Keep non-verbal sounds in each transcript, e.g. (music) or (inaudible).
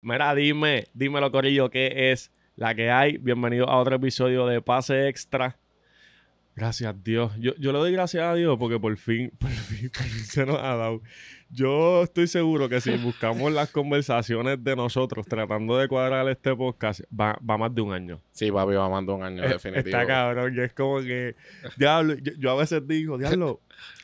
Mira, dime, dímelo, Corillo, ¿qué es la que hay? Bienvenido a otro episodio de Pase Extra. Gracias, Dios. Yo, yo le doy gracias a Dios porque por fin, (laughs) por fin, por fin se nos ha dado. Yo estoy seguro que si buscamos las conversaciones de nosotros tratando de cuadrar este podcast, va, va más de un año. Sí, papi, va más de un año, Eh, definitivo. Está cabrón, y es como que, diablo, yo, yo a veces digo, diablo,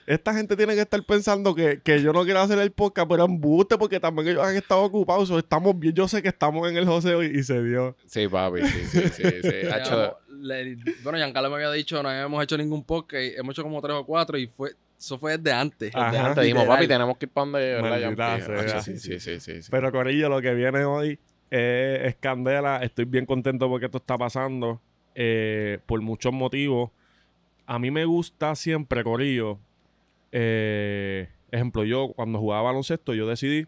esta gente tiene que estar pensando que, que yo no quiero hacer el podcast, pero embuste porque también ellos han estado ocupados, o estamos bien, yo sé que estamos en el joseo y, y se dio. Sí, papi, sí, sí, sí. sí. (laughs) Llevamos- le- bueno, Giancarlo me había dicho, no habíamos hecho ningún podcast, hemos hecho como tres o cuatro y fue, eso fue desde antes. Ajá. desde antes dijimos, papi, tenemos que ir para donde, sí, sí, sí, sí, sí. Pero Corillo, lo que viene hoy eh, es candela, estoy bien contento porque esto está pasando, eh, por muchos motivos. A mí me gusta siempre, Corillo, eh, ejemplo, yo cuando jugaba baloncesto, yo decidí,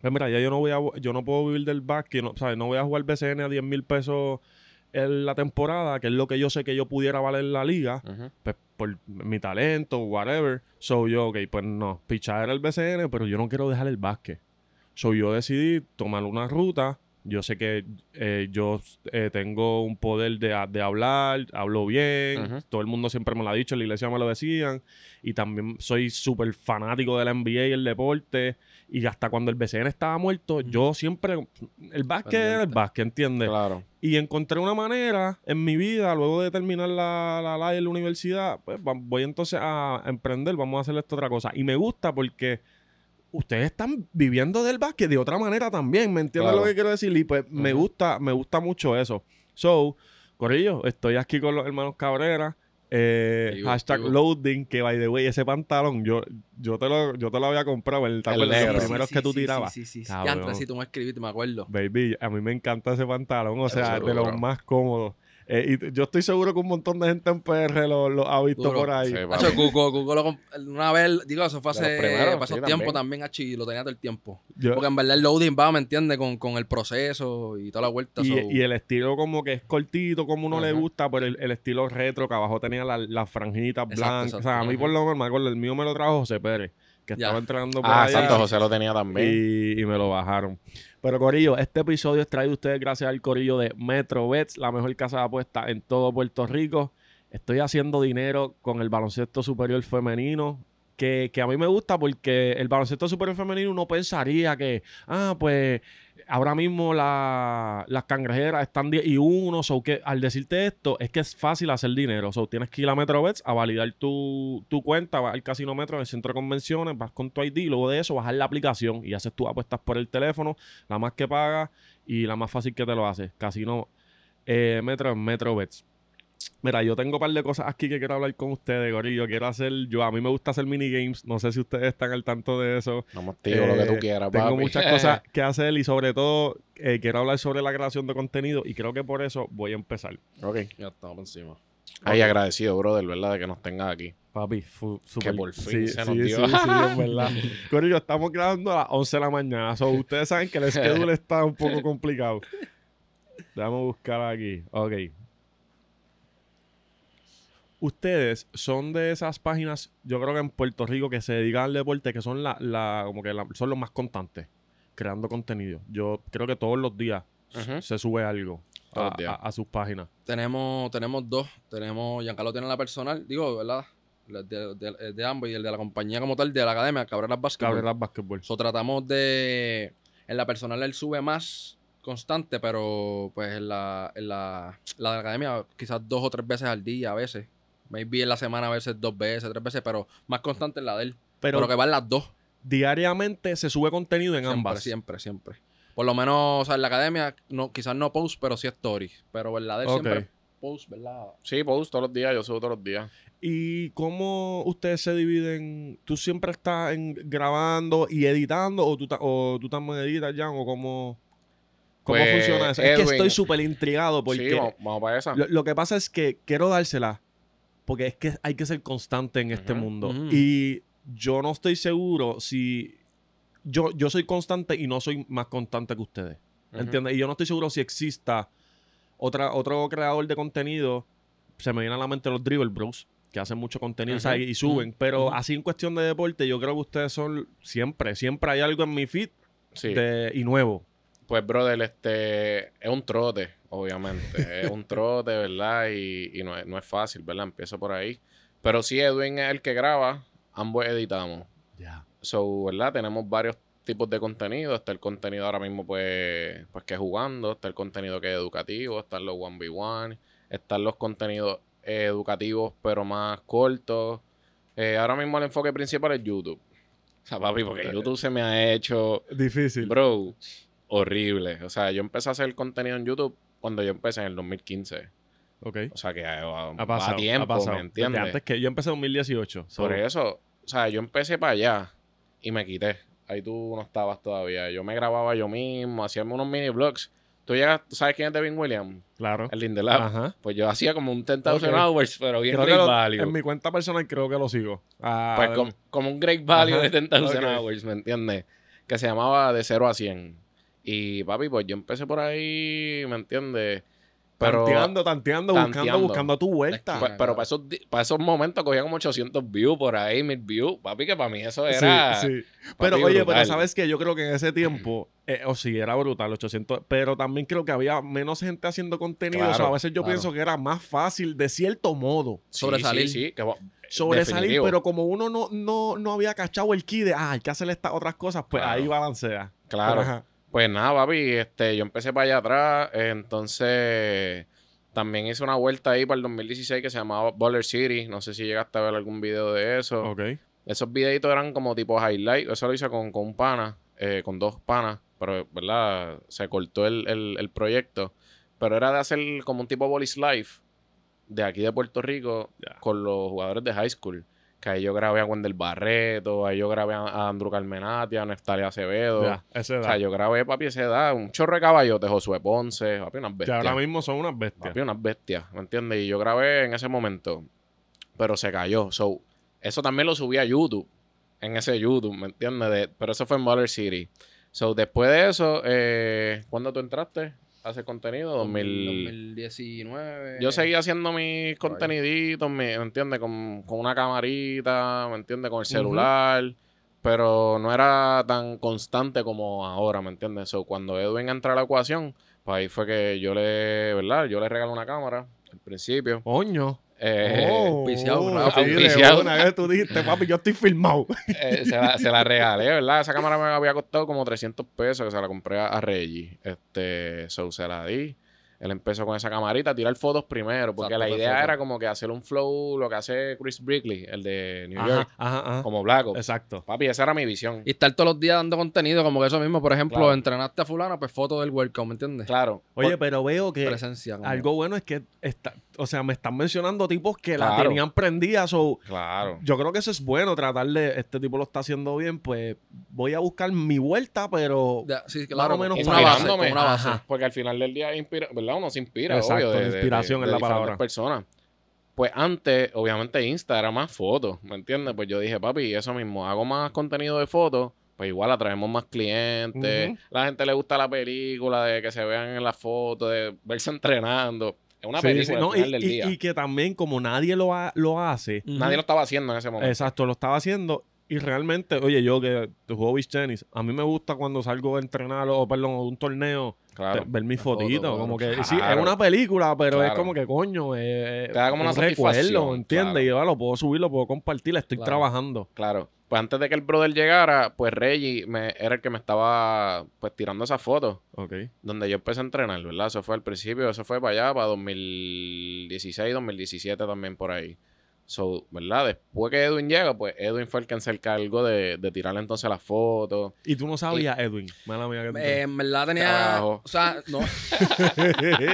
pues mira, ya yo no voy a, yo no puedo vivir del básquet, no, ¿sabes? no voy a jugar BCN a 10 mil pesos en la temporada, que es lo que yo sé que yo pudiera valer en la liga, pues, por mi talento, whatever. So yo, ok, pues no, pichar el BCN, pero yo no quiero dejar el básquet. So yo decidí tomar una ruta. Yo sé que eh, yo eh, tengo un poder de, de hablar, hablo bien, todo el mundo siempre me lo ha dicho, en la iglesia me lo decían, y también soy súper fanático de la NBA y el deporte, y hasta cuando el BCN estaba muerto, yo siempre, el básquet era el básquet, ¿entiendes? Claro. Y encontré una manera en mi vida, luego de terminar la, la, la, la universidad, pues voy entonces a emprender, vamos a hacer esto otra cosa. Y me gusta porque ustedes están viviendo del básquet de otra manera también, ¿me entiendes Claro. lo que quiero decir? Y pues me gusta, me gusta mucho eso. So, Corillo, estoy aquí con los hermanos Cabrera. Eh, hashtag loading, que by the way, ese pantalón, yo, yo te lo, yo te lo había comprado, el, ¿te El acuerdas? negro. los Sí, primeros Sí, que tú sí, tirabas. Sí, sí, sí. Cabrón. Ya antes sí tú me escribiste, me acuerdo. Baby, a mí me encanta ese pantalón, o sea, Eso de los más cómodos. Eh, y yo estoy seguro que un montón de gente en PR lo, lo ha visto Duro. por ahí. Sí, papi. Cuco, Cuco lo una vez, digo, eso fue hace primeros, pasó sí, tiempo también. y lo tenía todo el tiempo. Yo- Porque en verdad el loading va, ¿me entiendes? Con, con el proceso y toda la vuelta. y, so- y el estilo como que es cortito, como uno le gusta, pero el, el estilo retro, que abajo tenía la- las franjitas Exacto, blancas. exacto. O sea, a mí Ajá. por lo menos me acuerdo, el mío me lo trajo José Pérez, que Ya. estaba entrenando por Ah, allá. Santo José lo tenía también. Y, y me lo bajaron. Pero Corillo, este episodio es traído a ustedes gracias al Corillo de Metro Bets, la mejor casa de apuestas en todo Puerto Rico. Estoy haciendo dinero con el baloncesto superior femenino. Que, a mí me gusta porque el baloncesto superior femenino uno pensaría que, ah, pues ahora mismo la- las cangrejeras están 10 y 1. So que al decirte esto, es que es fácil hacer dinero. So tienes que ir a Metrobets a validar tu, tu cuenta, vas al casino Metro en el centro de convenciones, vas con tu ID, luego de eso bajar la aplicación y haces tus apuestas por el teléfono, la más que pagas y la más fácil que te lo haces. Casino eh, Metro en Metrobets. Mira, yo tengo un par de cosas aquí que quiero hablar con ustedes, Gorillo. Quiero hacer, yo a mí me gusta hacer minigames. No sé si ustedes están al tanto de eso. Vamos, tío, lo que Eh, tú quieras, Tengo papi. muchas cosas que hacer y sobre todo eh, quiero hablar sobre la creación de contenido y creo que por eso voy a empezar. ok. Ya estamos por encima. Ahí agradecido, brother, ¿verdad? De que nos tengas aquí. Papi, super, por fin sí, se nos sí, dio. Sí, sí, es verdad. (laughs) Corillo, estamos grabando a las 11 de la mañana. So, ustedes saben que el schedule está un poco complicado. Déjame buscar aquí. Ok. Ustedes son de esas páginas, yo creo que en Puerto Rico, que se dedican al deporte, que son la, la como que la- son los más constantes creando contenido. Yo creo que todos los días se sube algo a, sus páginas. Tenemos, tenemos dos. Tenemos, Giancarlo tiene la personal, digo, ¿verdad? De, de ambos y el de la compañía como tal, de la academia, Cabreras Basketball. Cabreras Basketball. So, tratamos de. En la personal él sube más constante, pero pues en la, en la, la de la academia quizás dos o tres veces al día a veces. Maybe en la semana a veces dos veces, tres veces, pero más constante en la de él. Pero, Pero, que van las dos. diariamente se sube contenido en Siempre, ambas. siempre, siempre. Por lo menos, o sea, en la academia, no, quizás no post, pero sí stories. Pero en la de él Ok. siempre post, ¿verdad? Sí, post todos los días, yo subo todos los días. ¿Y cómo ustedes se dividen? ¿Tú siempre estás en- grabando y editando o tú, ta- o tú también editas ya o cómo, cómo Pues, funciona eso? es que estoy súper intrigado porque Sí, vamos, vamos para esa. lo, lo que pasa es que quiero dársela porque es que hay que ser constante en este mundo ujú. y yo no estoy seguro si yo, yo soy constante y no soy más constante que ustedes. Ujú. ¿Entiendes? Y yo no estoy seguro si exista otra, otro creador de contenido. Se me vienen a la mente los Dribble Bros, que hacen mucho contenido Ujú, ¿sabes? y suben. Pero ujú. así en cuestión de deporte, yo creo que ustedes son siempre, siempre hay algo en mi feed Sí. de- y nuevo. Pues, brother, este es un trote, obviamente. es un trote, ¿verdad? Y, y no, es, no es fácil, ¿verdad? Empiezo por ahí. Pero sí, Edwin es el que graba, ambos editamos. Ya. So, ¿verdad? Tenemos varios tipos de contenido. Está el contenido ahora mismo, pues, pues que es jugando. Está el contenido que es educativo. Están los 1v1. Están los contenidos eh, educativos, pero más cortos. Eh, ahora mismo el enfoque principal es YouTube. O sea, papi, porque YouTube se me ha hecho, Difícil. bro, horrible. O sea, yo empecé a hacer contenido en YouTube cuando yo empecé en el 2015. Ok. O sea, que va, Ha pasado. tiempo, ha pasado. ¿me Desde entiendes? antes que yo empecé en 2018. so- Por eso, o sea, yo empecé para allá y me quité. Ahí tú no estabas todavía. Yo me grababa yo mismo, hacía unos mini vlogs. Tú llegas, ¿tú sabes quién es Devin Williams? Claro. El Lindelab. Ajá. Pues yo hacía como un 10,000 Ok. hours, pero bien Creo great lo- value. en mi cuenta personal creo que lo sigo. Ah, Pues com- como un great value Ajá. de 10,000 Ok. hours, ¿me entiendes? Que se llamaba de 0 a 100. Y papi, pues yo empecé por ahí, ¿me entiendes? Pero, tanteando, tanteando, buscando, Tanteando. buscando tu vuelta. pues- pero para esos, para esos momentos cogía como 800 views por ahí, 1000 views. Papi, que para mí eso Sí, era... sí. papi, Pero oye, pero sabes que yo creo que en ese tiempo, (clears throat) eh, o sí, era brutal, 800, pero también creo que había menos gente haciendo contenido. Claro, o sea, a veces yo claro. pienso que era más fácil, de cierto modo, Sí, Sobresalir. Sí, sí, que sobresalir, definitivo. pero como uno no, no, no había cachado el key de, ah, hay que hacer estas otras cosas, pues Claro. ahí balancea. Claro. Pero, ajá. Pues nada, papi, este, yo empecé para allá atrás, entonces también hice una vuelta ahí para el 2016 que se llamaba Baller City, no sé si llegaste a ver algún video de eso. Ok. Esos videitos eran como tipo highlight, eso lo hice con, con un pana, eh, con dos panas, pero, ¿verdad? Se cortó el, el- el proyecto, pero era de hacer como un tipo Bolis Life de aquí de Puerto Rico con los jugadores de high school. Que ahí yo grabé a Wendell Barreto, ahí yo grabé a, Andrew Carmenati, a Neftalia Acevedo. Ya, O sea, yo grabé, papi, esa edad, un chorro de caballotes, Josué Ponce, papi, unas Que bestias. ahora mismo son unas bestias. Papi, unas bestias, ¿me entiendes? Y yo grabé en ese momento, pero se cayó. So, eso también lo subí a YouTube, en ese YouTube, ¿me entiendes? De- pero eso fue en Baller City. So, después de eso, eh, ¿cuándo tú entraste hacer contenido? 2000... 2019. Yo seguía haciendo mis conteniditos, ¿me entiendes? Con, con una camarita, ¿me entiendes? Con el celular. Pero no era tan constante como ahora, ¿me entiendes? So, cuando Edwin entra a la ecuación, pues ahí fue que yo le, ¿verdad? Yo le regalé una cámara al principio. Coño. Eh, Oh, auspiciado, oh, auspiciado. una vez tú dijiste, papi, yo estoy filmado. eh, se, la, se la regalé, ¿verdad? Esa cámara me había costado como 300 pesos que se la compré a, Reggie. Este, so, se la di. Él empezó con esa camarita a tirar fotos primero, porque Exacto, la idea era como que hacer un flow, lo que hace Chris Brickley, el de New Ajá, York, ajá, ajá. como Black Ops. Exacto. Papi, esa era mi visión. Y estar todos los días dando contenido, como que eso mismo, por ejemplo, Claro. entrenaste a fulano, pues foto del workout, ¿me entiendes? Claro. Oye, pero veo que Presencia. algo bueno es que está, o sea, me están mencionando tipos que la tenían prendida, so, claro. yo creo que eso es bueno, tratar de, este tipo lo está haciendo bien, pues voy a buscar mi vuelta, pero Ya, sí, más o menos una base, una. Porque al final del día, inspira, ¿verdad? Uno se inspira, Exacto, obvio. de- inspiración de- es de la diferentes palabra. personas. Pues antes, obviamente, Insta era más fotos, ¿me entiendes? Pues yo dije, papi, eso mismo, hago más contenido de fotos, pues igual atraemos más clientes. Ujú. La gente le gusta la película, de que se vean en la foto, de verse entrenando. Es una Sí, película sí, al no, final y, del y- día. y que también como nadie lo, ha- lo hace, Nadie lo estaba haciendo en ese momento. exacto, lo estaba haciendo y realmente, oye, yo que juego beach tenis, a mí me gusta cuando salgo a entrenar o, perdón, a un torneo, Claro. ver mis foto, fotitos, como que sí, es una película, pero es como que coño, eh, Te da como una un recuerdo, ¿entiendes? Y yo lo puedo subir, lo puedo compartir, estoy trabajando. Claro. Pues antes de que el brother llegara, pues Reggie me, era el que me estaba pues tirando esas fotos. Ok. donde yo empecé a entrenar, ¿verdad? Eso fue al principio, eso fue para allá, para 2016, 2017 también por ahí. So, ¿verdad? Después que Edwin llega, pues Edwin fue el que se encargó de, de tirarle entonces las fotos. Y tú no sabías, Edwin, mala mía que te- Eh, en verdad tenía. Trabajo. O sea, no. (laughs)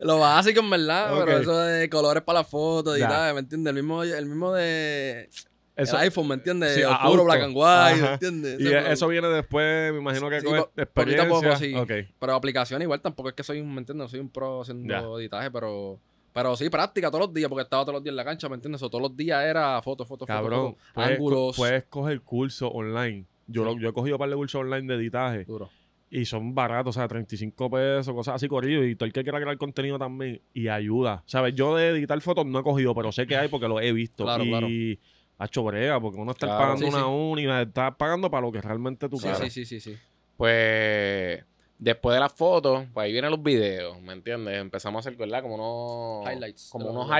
Lo básico, en verdad, pero eso de colores para la foto y Ya. tal, ¿me entiendes? El mismo, el mismo de. Eso- el iPhone, ¿me entiendes? Sí, Oscuro, black and white. ¿me entiendes? y eso viene después, me imagino que Sí, con po- experiencia. poquito a poco, sí. Ok. Pero aplicación igual tampoco es que soy un, ¿me entiendes? No soy un pro haciendo editaje, pero... Pero sí, práctica todos los días, porque estaba todos los días en la cancha, ¿me entiendes? O todos los días era foto, foto, foto, Cabrón, foto, puedes, co- ángulos. puedes coger curso online. Yo, lo- yo he cogido un par de cursos online de editaje Duro. y son baratos, o sea, 35 pesos, cosas así corrido. Y todo el que quiera crear contenido también y ayuda. ¿Sabes? Yo de editar fotos no he cogido, pero sé que hay porque lo he visto. Claro, y claro. ha hecho brega porque uno está Claro. pagando Sí, una sí. uni, está pagando para lo que realmente tú Sí, quieres. sí, sí, sí, sí. Pues Después de las fotos, pues ahí vienen los videos, ¿me entiendes? Empezamos a hacer, ¿verdad? Como unos Highlights. Como unos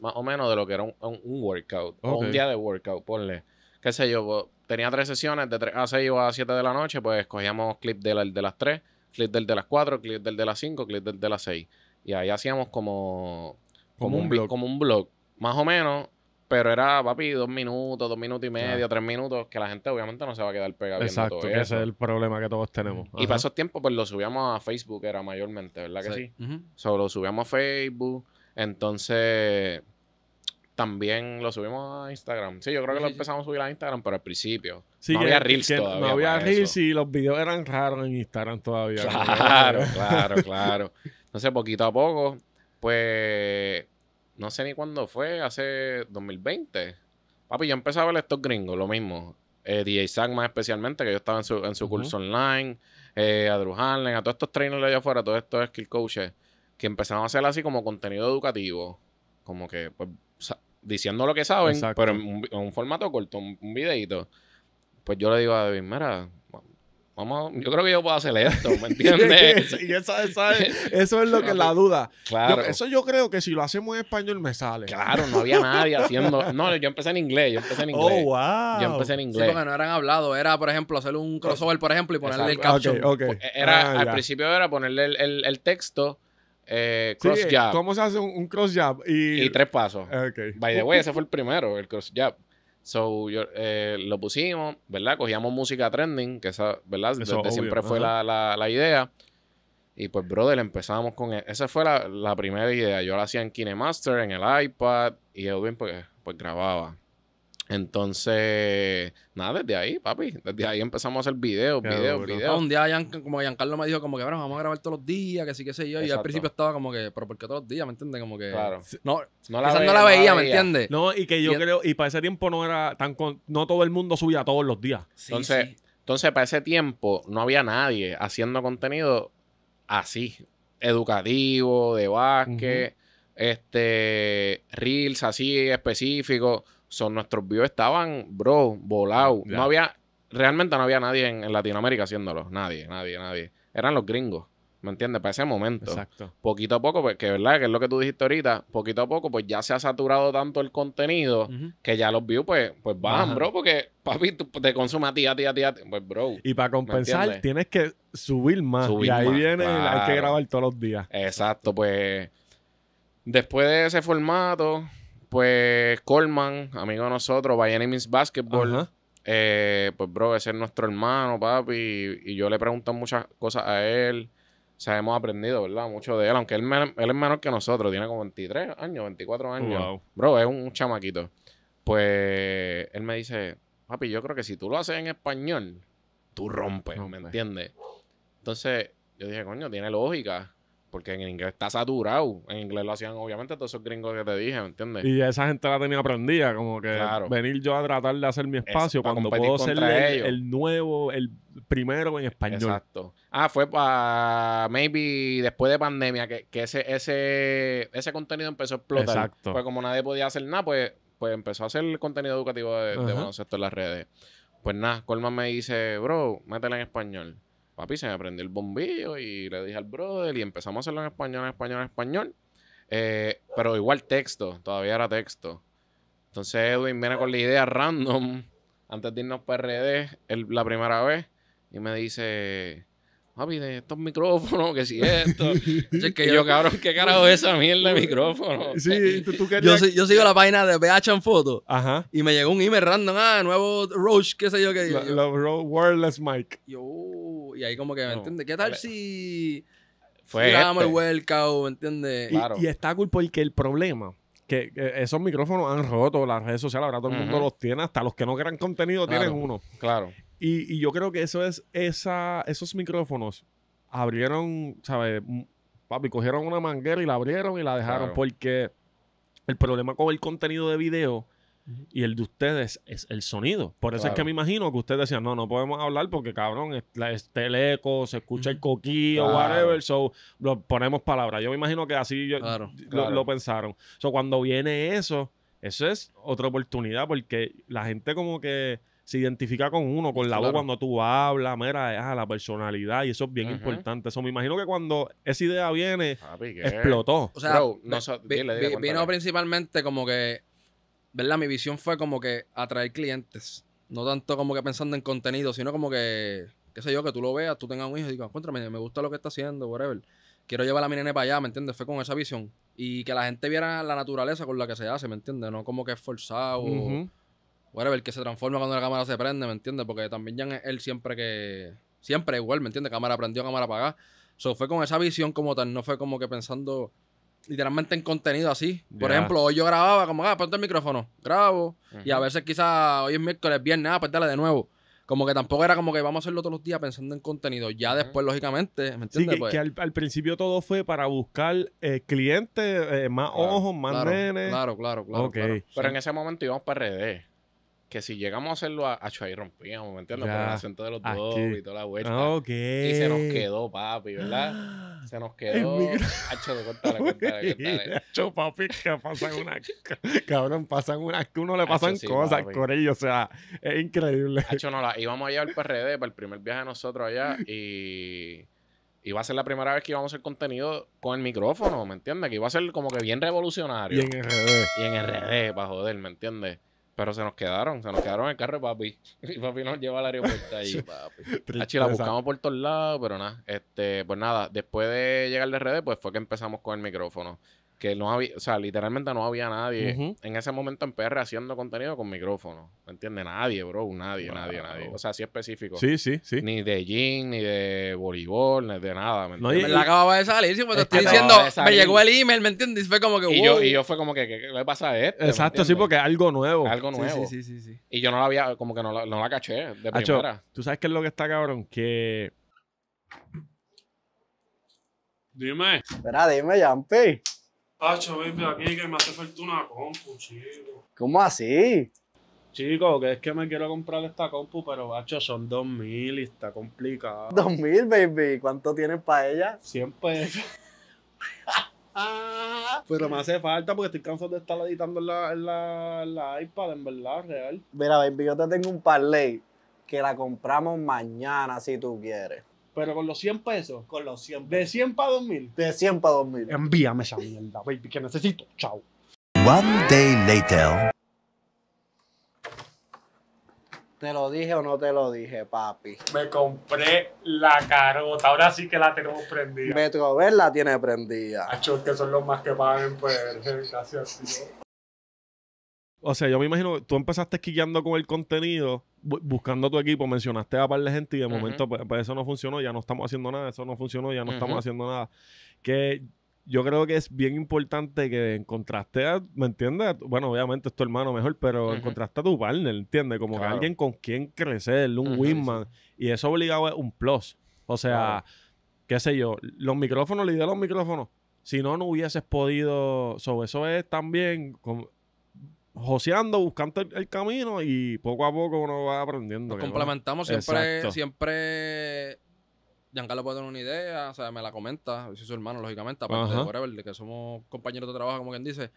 más o menos, de lo que era un, un- un workout. O un día de workout, ponle. Qué sé yo, pues, tenía tres sesiones, de 3 a 6 o a 7 de la noche, pues cogíamos clip de, la- de las 3, clip del de las 4, clip del de las 5, clip del de las 6. Y ahí hacíamos como, Como un blog. como un blog, más o menos. Pero era, papi, dos minutos, dos minutos y medio, tres minutos, que la gente obviamente no se va a quedar pegada viendo Exacto, todo que ese eso. es el problema que todos tenemos. Y para esos tiempos, pues lo subíamos a Facebook, era mayormente, ¿verdad que sí? So, lo subíamos a Facebook. Entonces, también lo subimos a Instagram. Sí, yo creo que Sí, lo sí, sí. empezamos a subir a Instagram, pero al principio. Sí, no que- había Reels que todavía. No había Reels eso. y los videos eran raros en Instagram todavía. (laughs) Claro, claro, claro. Entonces, poquito a poco, pues, no sé ni cuándo fue, hace 2020. Papi, yo empecé a ver estos gringos, lo mismo. Eh, DJ Zack más especialmente, que yo estaba en su, en su curso online. Eh, a Drew Hanlen, a todos estos trainers de allá afuera, todos estos skill coaches, que empezaron a hacer así como contenido educativo. Como que, pues, diciendo lo que saben, Exacto. pero en un, vi- en un formato corto, un, un videito. Pues yo le digo a David, mira, vamos, yo creo que yo puedo hacer esto, ¿me (laughs) entiendes? y esa- esa es- eso es lo que es la (laughs) duda. Yo- claro. eso yo creo que si lo hacemos en español me sale. Claro, no había nadie (laughs) haciendo. No, yo empecé en inglés, yo empecé en Oh, inglés. wow. Yo empecé en Sí, inglés. porque no eran hablados. Era, por ejemplo, hacer un crossover, por ejemplo, y ponerle el caption. Ok, ok. Era, Ah, al ya. principio era ponerle el, el- el texto, eh, Sí, cross jab ¿Cómo se hace un, un cross jab? Y, y tres pasos. Ok. By the way, ese fue el primero, el cross jab. So, yo, eh, lo pusimos, ¿verdad? Cogíamos música trending, que esa, ¿verdad? Eso, Desde obvio, siempre fue la, la- la idea. Y pues, brother, empezamos con... e- Esa fue la, la primera idea. Yo la hacía en KineMaster, en el iPad, y Edwin pues, pues grababa. Entonces, nada, desde ahí, papi. Desde ahí empezamos a hacer videos, Qué videos, duro. Ah, videos. un día, Gian- como Giancarlo me dijo, como que, bueno, vamos a grabar todos los días, que sí, que sé yo. Y al principio estaba como que, pero ¿por qué todos los días? ¿Me entiendes? Como que. Claro. No, No quizás ve- no la veía, ¿me entiendes? No, y que yo Y- creo, y para ese tiempo no era tan con- no todo el mundo subía todos los días. Sí, Entonces, sí. Entonces, para ese tiempo, no había nadie haciendo contenido así, educativo, de básquet, este, reels así específicos. Son nuestros views estaban, bro, volados. No había, realmente no había nadie en, en Latinoamérica haciéndolo. Nadie, nadie, nadie. Eran los gringos, ¿me entiendes? Para ese momento. Exacto. Poquito a poco, pues, que verdad, que es lo que tú dijiste ahorita, poquito a poco, pues ya se ha saturado tanto el contenido que ya los views, pues, pues bajan, Bajan. bro, porque, papi, tú te consumes a ti, a ti, a ti, a ti. Pues, bro. Y para compensar, tienes que subir más. Subir y ahí más, viene, hay que grabar todos los días. Exacto, pues. Después de ese formato, pues Coleman, amigo de nosotros, by Means Basketball, Ajá. eh, pues bro, ese es nuestro hermano, papi, y, y yo le pregunto muchas cosas a él. O sea, hemos aprendido, ¿verdad? Mucho de él, aunque él, es menor que nosotros, tiene como 23 años, 24 años. Wow. Bro, es un chamaquito. Pues él me dice, papi, yo creo que si tú lo haces en español, tú rompes, Rompe. ¿me entiendes? Entonces, yo dije, coño, tiene lógica. Porque en inglés está saturado. En inglés lo hacían, obviamente, todos esos gringos que te dije, ¿me entiendes? Y esa gente la tenía aprendida, como que Claro. venir yo a tratar de hacer mi espacio para cuando puedo ser contra el, ellos. el nuevo, el primero en español. Exacto. Ah, fue para maybe después de pandemia que, que ese, ese, ese contenido empezó a explotar. Exacto. Pues como nadie podía hacer nada, pues, pues empezó a hacer el contenido educativo de, de baloncesto en las redes. Pues nada, Colman me dice, bro, métela en español. Papi, se me prendió el bombillo y le dije al brother y empezamos a hacerlo en español, en español, en español. Eh, pero igual texto, todavía era texto. Entonces Edwin viene con la idea random antes de irnos para RD el- la primera vez y me dice, papi, de estos micrófonos, que si esto. Es que yo, yo, cabrón, ¿qué carajo es esa mierda de micrófono? Sí, tú, tú yo, querías... si- yo sigo la página de BH en Foto Ajá. y me llegó un email random, ah, nuevo Roach, qué sé yo, qué. Lo, yo, lo- lo- wireless mic. yo, y ahí como que, ¿me No, entiendes? ¿Qué tal vale. si Fue grabamos este. el workout, ¿me entiendes? Y, Claro. y está cool porque el problema, que, que esos micrófonos han roto las redes sociales, ahora todo el mundo los tiene, hasta los que no crean contenido Claro. tienen uno. Claro. Y, y yo creo que eso es, esa, esos micrófonos abrieron, ¿sabes? Papi, cogieron una manguera y la abrieron y la dejaron Claro. porque el problema con el contenido de video y el de ustedes es el sonido. Por eso es que me imagino que ustedes decían, no, no podemos hablar porque, cabrón, es- el eco, se escucha el coquillo, Claro. whatever, so lo ponemos palabras. Yo me imagino que así yo- Claro, lo, claro. lo pensaron. So, cuando viene eso, eso es otra oportunidad porque la gente como que se identifica con uno, con la voz cuando tú hablas, mira, ah, la personalidad, y eso es bien importante. Eso me imagino que cuando esa idea viene, explotó. O sea, Bro, no so- vi- dile, vi- dile, vino principalmente como que, ¿verdad? Mi visión fue como que atraer clientes. No tanto como que pensando en contenido, sino como que, qué sé yo, que tú lo veas, tú tengas un hijo y digas, encuéntrame, me gusta lo que está haciendo, whatever. Quiero llevar a mi nene para allá, ¿me entiendes? Fue con esa visión. Y que la gente viera la naturaleza con la que se hace, ¿me entiendes? No como que es forzado, Ujú. whatever, que se transforma cuando la cámara se prende, ¿me entiendes? Porque también ya él siempre que, siempre igual, ¿me entiendes? Cámara prendió, cámara apagada. So, fue con esa visión como tal, no fue como que pensando literalmente en contenido así. Por ejemplo, hoy yo grababa como, ah, ponte el micrófono, grabo. Y a veces quizás hoy es miércoles, viernes, ah, pues dale de nuevo. Como que tampoco era como que vamos a hacerlo todos los días pensando en contenido. Ya después, lógicamente, ¿me Sí, entiendes? que, Pues, que al, al principio todo fue para buscar eh, clientes, eh, más Claro, ojos, más claro, nenes. Claro, claro, claro. Pero Sí. en ese momento íbamos para RD. Que si llegamos a hacerlo a, a ahí rompíamos, ¿me entiendes? Por el acento de los dos y toda la vuelta. Ah, ok. Y se nos quedó, papi, ¿verdad? (gasps) Se nos quedó. Hacho, cuéntale, cuéntale, (laughs) cuéntale. Cho, papi, que pasan unas. (laughs) Cabrón, pasan unas. Que uno le pasan Hacho, sí, cosas papi. con ellos. O sea, es increíble. Hacho, no, la (laughs) íbamos a llevar para RD, para el primer viaje de nosotros allá. Y iba a ser la primera vez que íbamos a hacer contenido con el micrófono, ¿me entiendes? Que iba a ser como que bien revolucionario. Y en RD. Y en RD, para joder, ¿me entiendes? Pero se nos quedaron, se nos quedaron en el carro de papi. (laughs) Y papi nos lleva al aeropuerto allí. Hachi, (laughs) la buscamos por todos lados, pero nada. Este, pues nada, después de llegar de RD, pues fue que empezamos con el micrófono. Que no había, o sea, literalmente no había nadie en ese momento en PR haciendo contenido con micrófono. ¿Me entiendes? Nadie, bro, nadie, nadie, Wow. nadie. O sea, así específico. Sí, sí, sí. Ni de gym, ni de voleibol, ni de nada, ¿me No, entiendes? Me la acababa de salir, sí, pues te Es estoy diciendo, me llegó el email, ¿me entiendes? Y fue como que, y, yo, y yo fue como que, ¿qué, qué le pasa a este? ¿Me Exacto, sí, porque es algo nuevo. Algo nuevo. Sí, sí, sí, sí. Y yo no la había, como que no la, no la caché de Hacho, primera. ¿Tú sabes qué es lo que está cabrón? Que. Dime. Espera, dime, Yampi. Hacho, baby, aquí que me hace falta una compu, chico. ¿Cómo así? Chico, que es que me quiero comprar esta compu, pero hacho, son 2000 y está complicado. 2000, baby. ¿Cuánto tienes para ella? 100 pesos. pero me hace falta porque estoy cansado de estar editando en la, en la, en la iPad, en verdad, real. Mira, baby, yo te tengo un parlay que la compramos mañana si tú quieres. Pero con los 100 pesos, Con los 100 de 100 para 2000. De 100 para 2000. Envíame esa mierda, baby, que necesito. Chao. One day later. ¿Te lo dije o no te lo dije, papi? Me compré la carota, ahora sí que la tenemos prendida. Metrover la tiene prendida. Hacho, que son los más que pagan, pues, gracias, tío. O sea, yo me imagino que tú empezaste esquillando con el contenido, bu- buscando tu equipo, mencionaste a par de gente y de momento pues, pues eso no funcionó, ya no estamos haciendo nada, eso no funcionó, ya no estamos haciendo nada. Que yo creo que es bien importante que encontraste a, ¿me entiendes? Bueno, obviamente es tu hermano mejor, pero encontraste a tu partner, ¿entiendes? Como que alguien con quien crecer, un Ujú, wingman. Y eso obligado es un plus. O sea, qué sé yo, los micrófonos, la idea de los micrófonos, si no, no hubieses podido, so, eso es también como joseando, buscando el, el camino y poco a poco uno va aprendiendo. Nos complementamos siempre, Exacto. siempre. Giancarlo puede tener una idea, o sea, me la comenta, soy su hermano, lógicamente, aparte de whatever, de que somos compañeros de trabajo, como quien dice.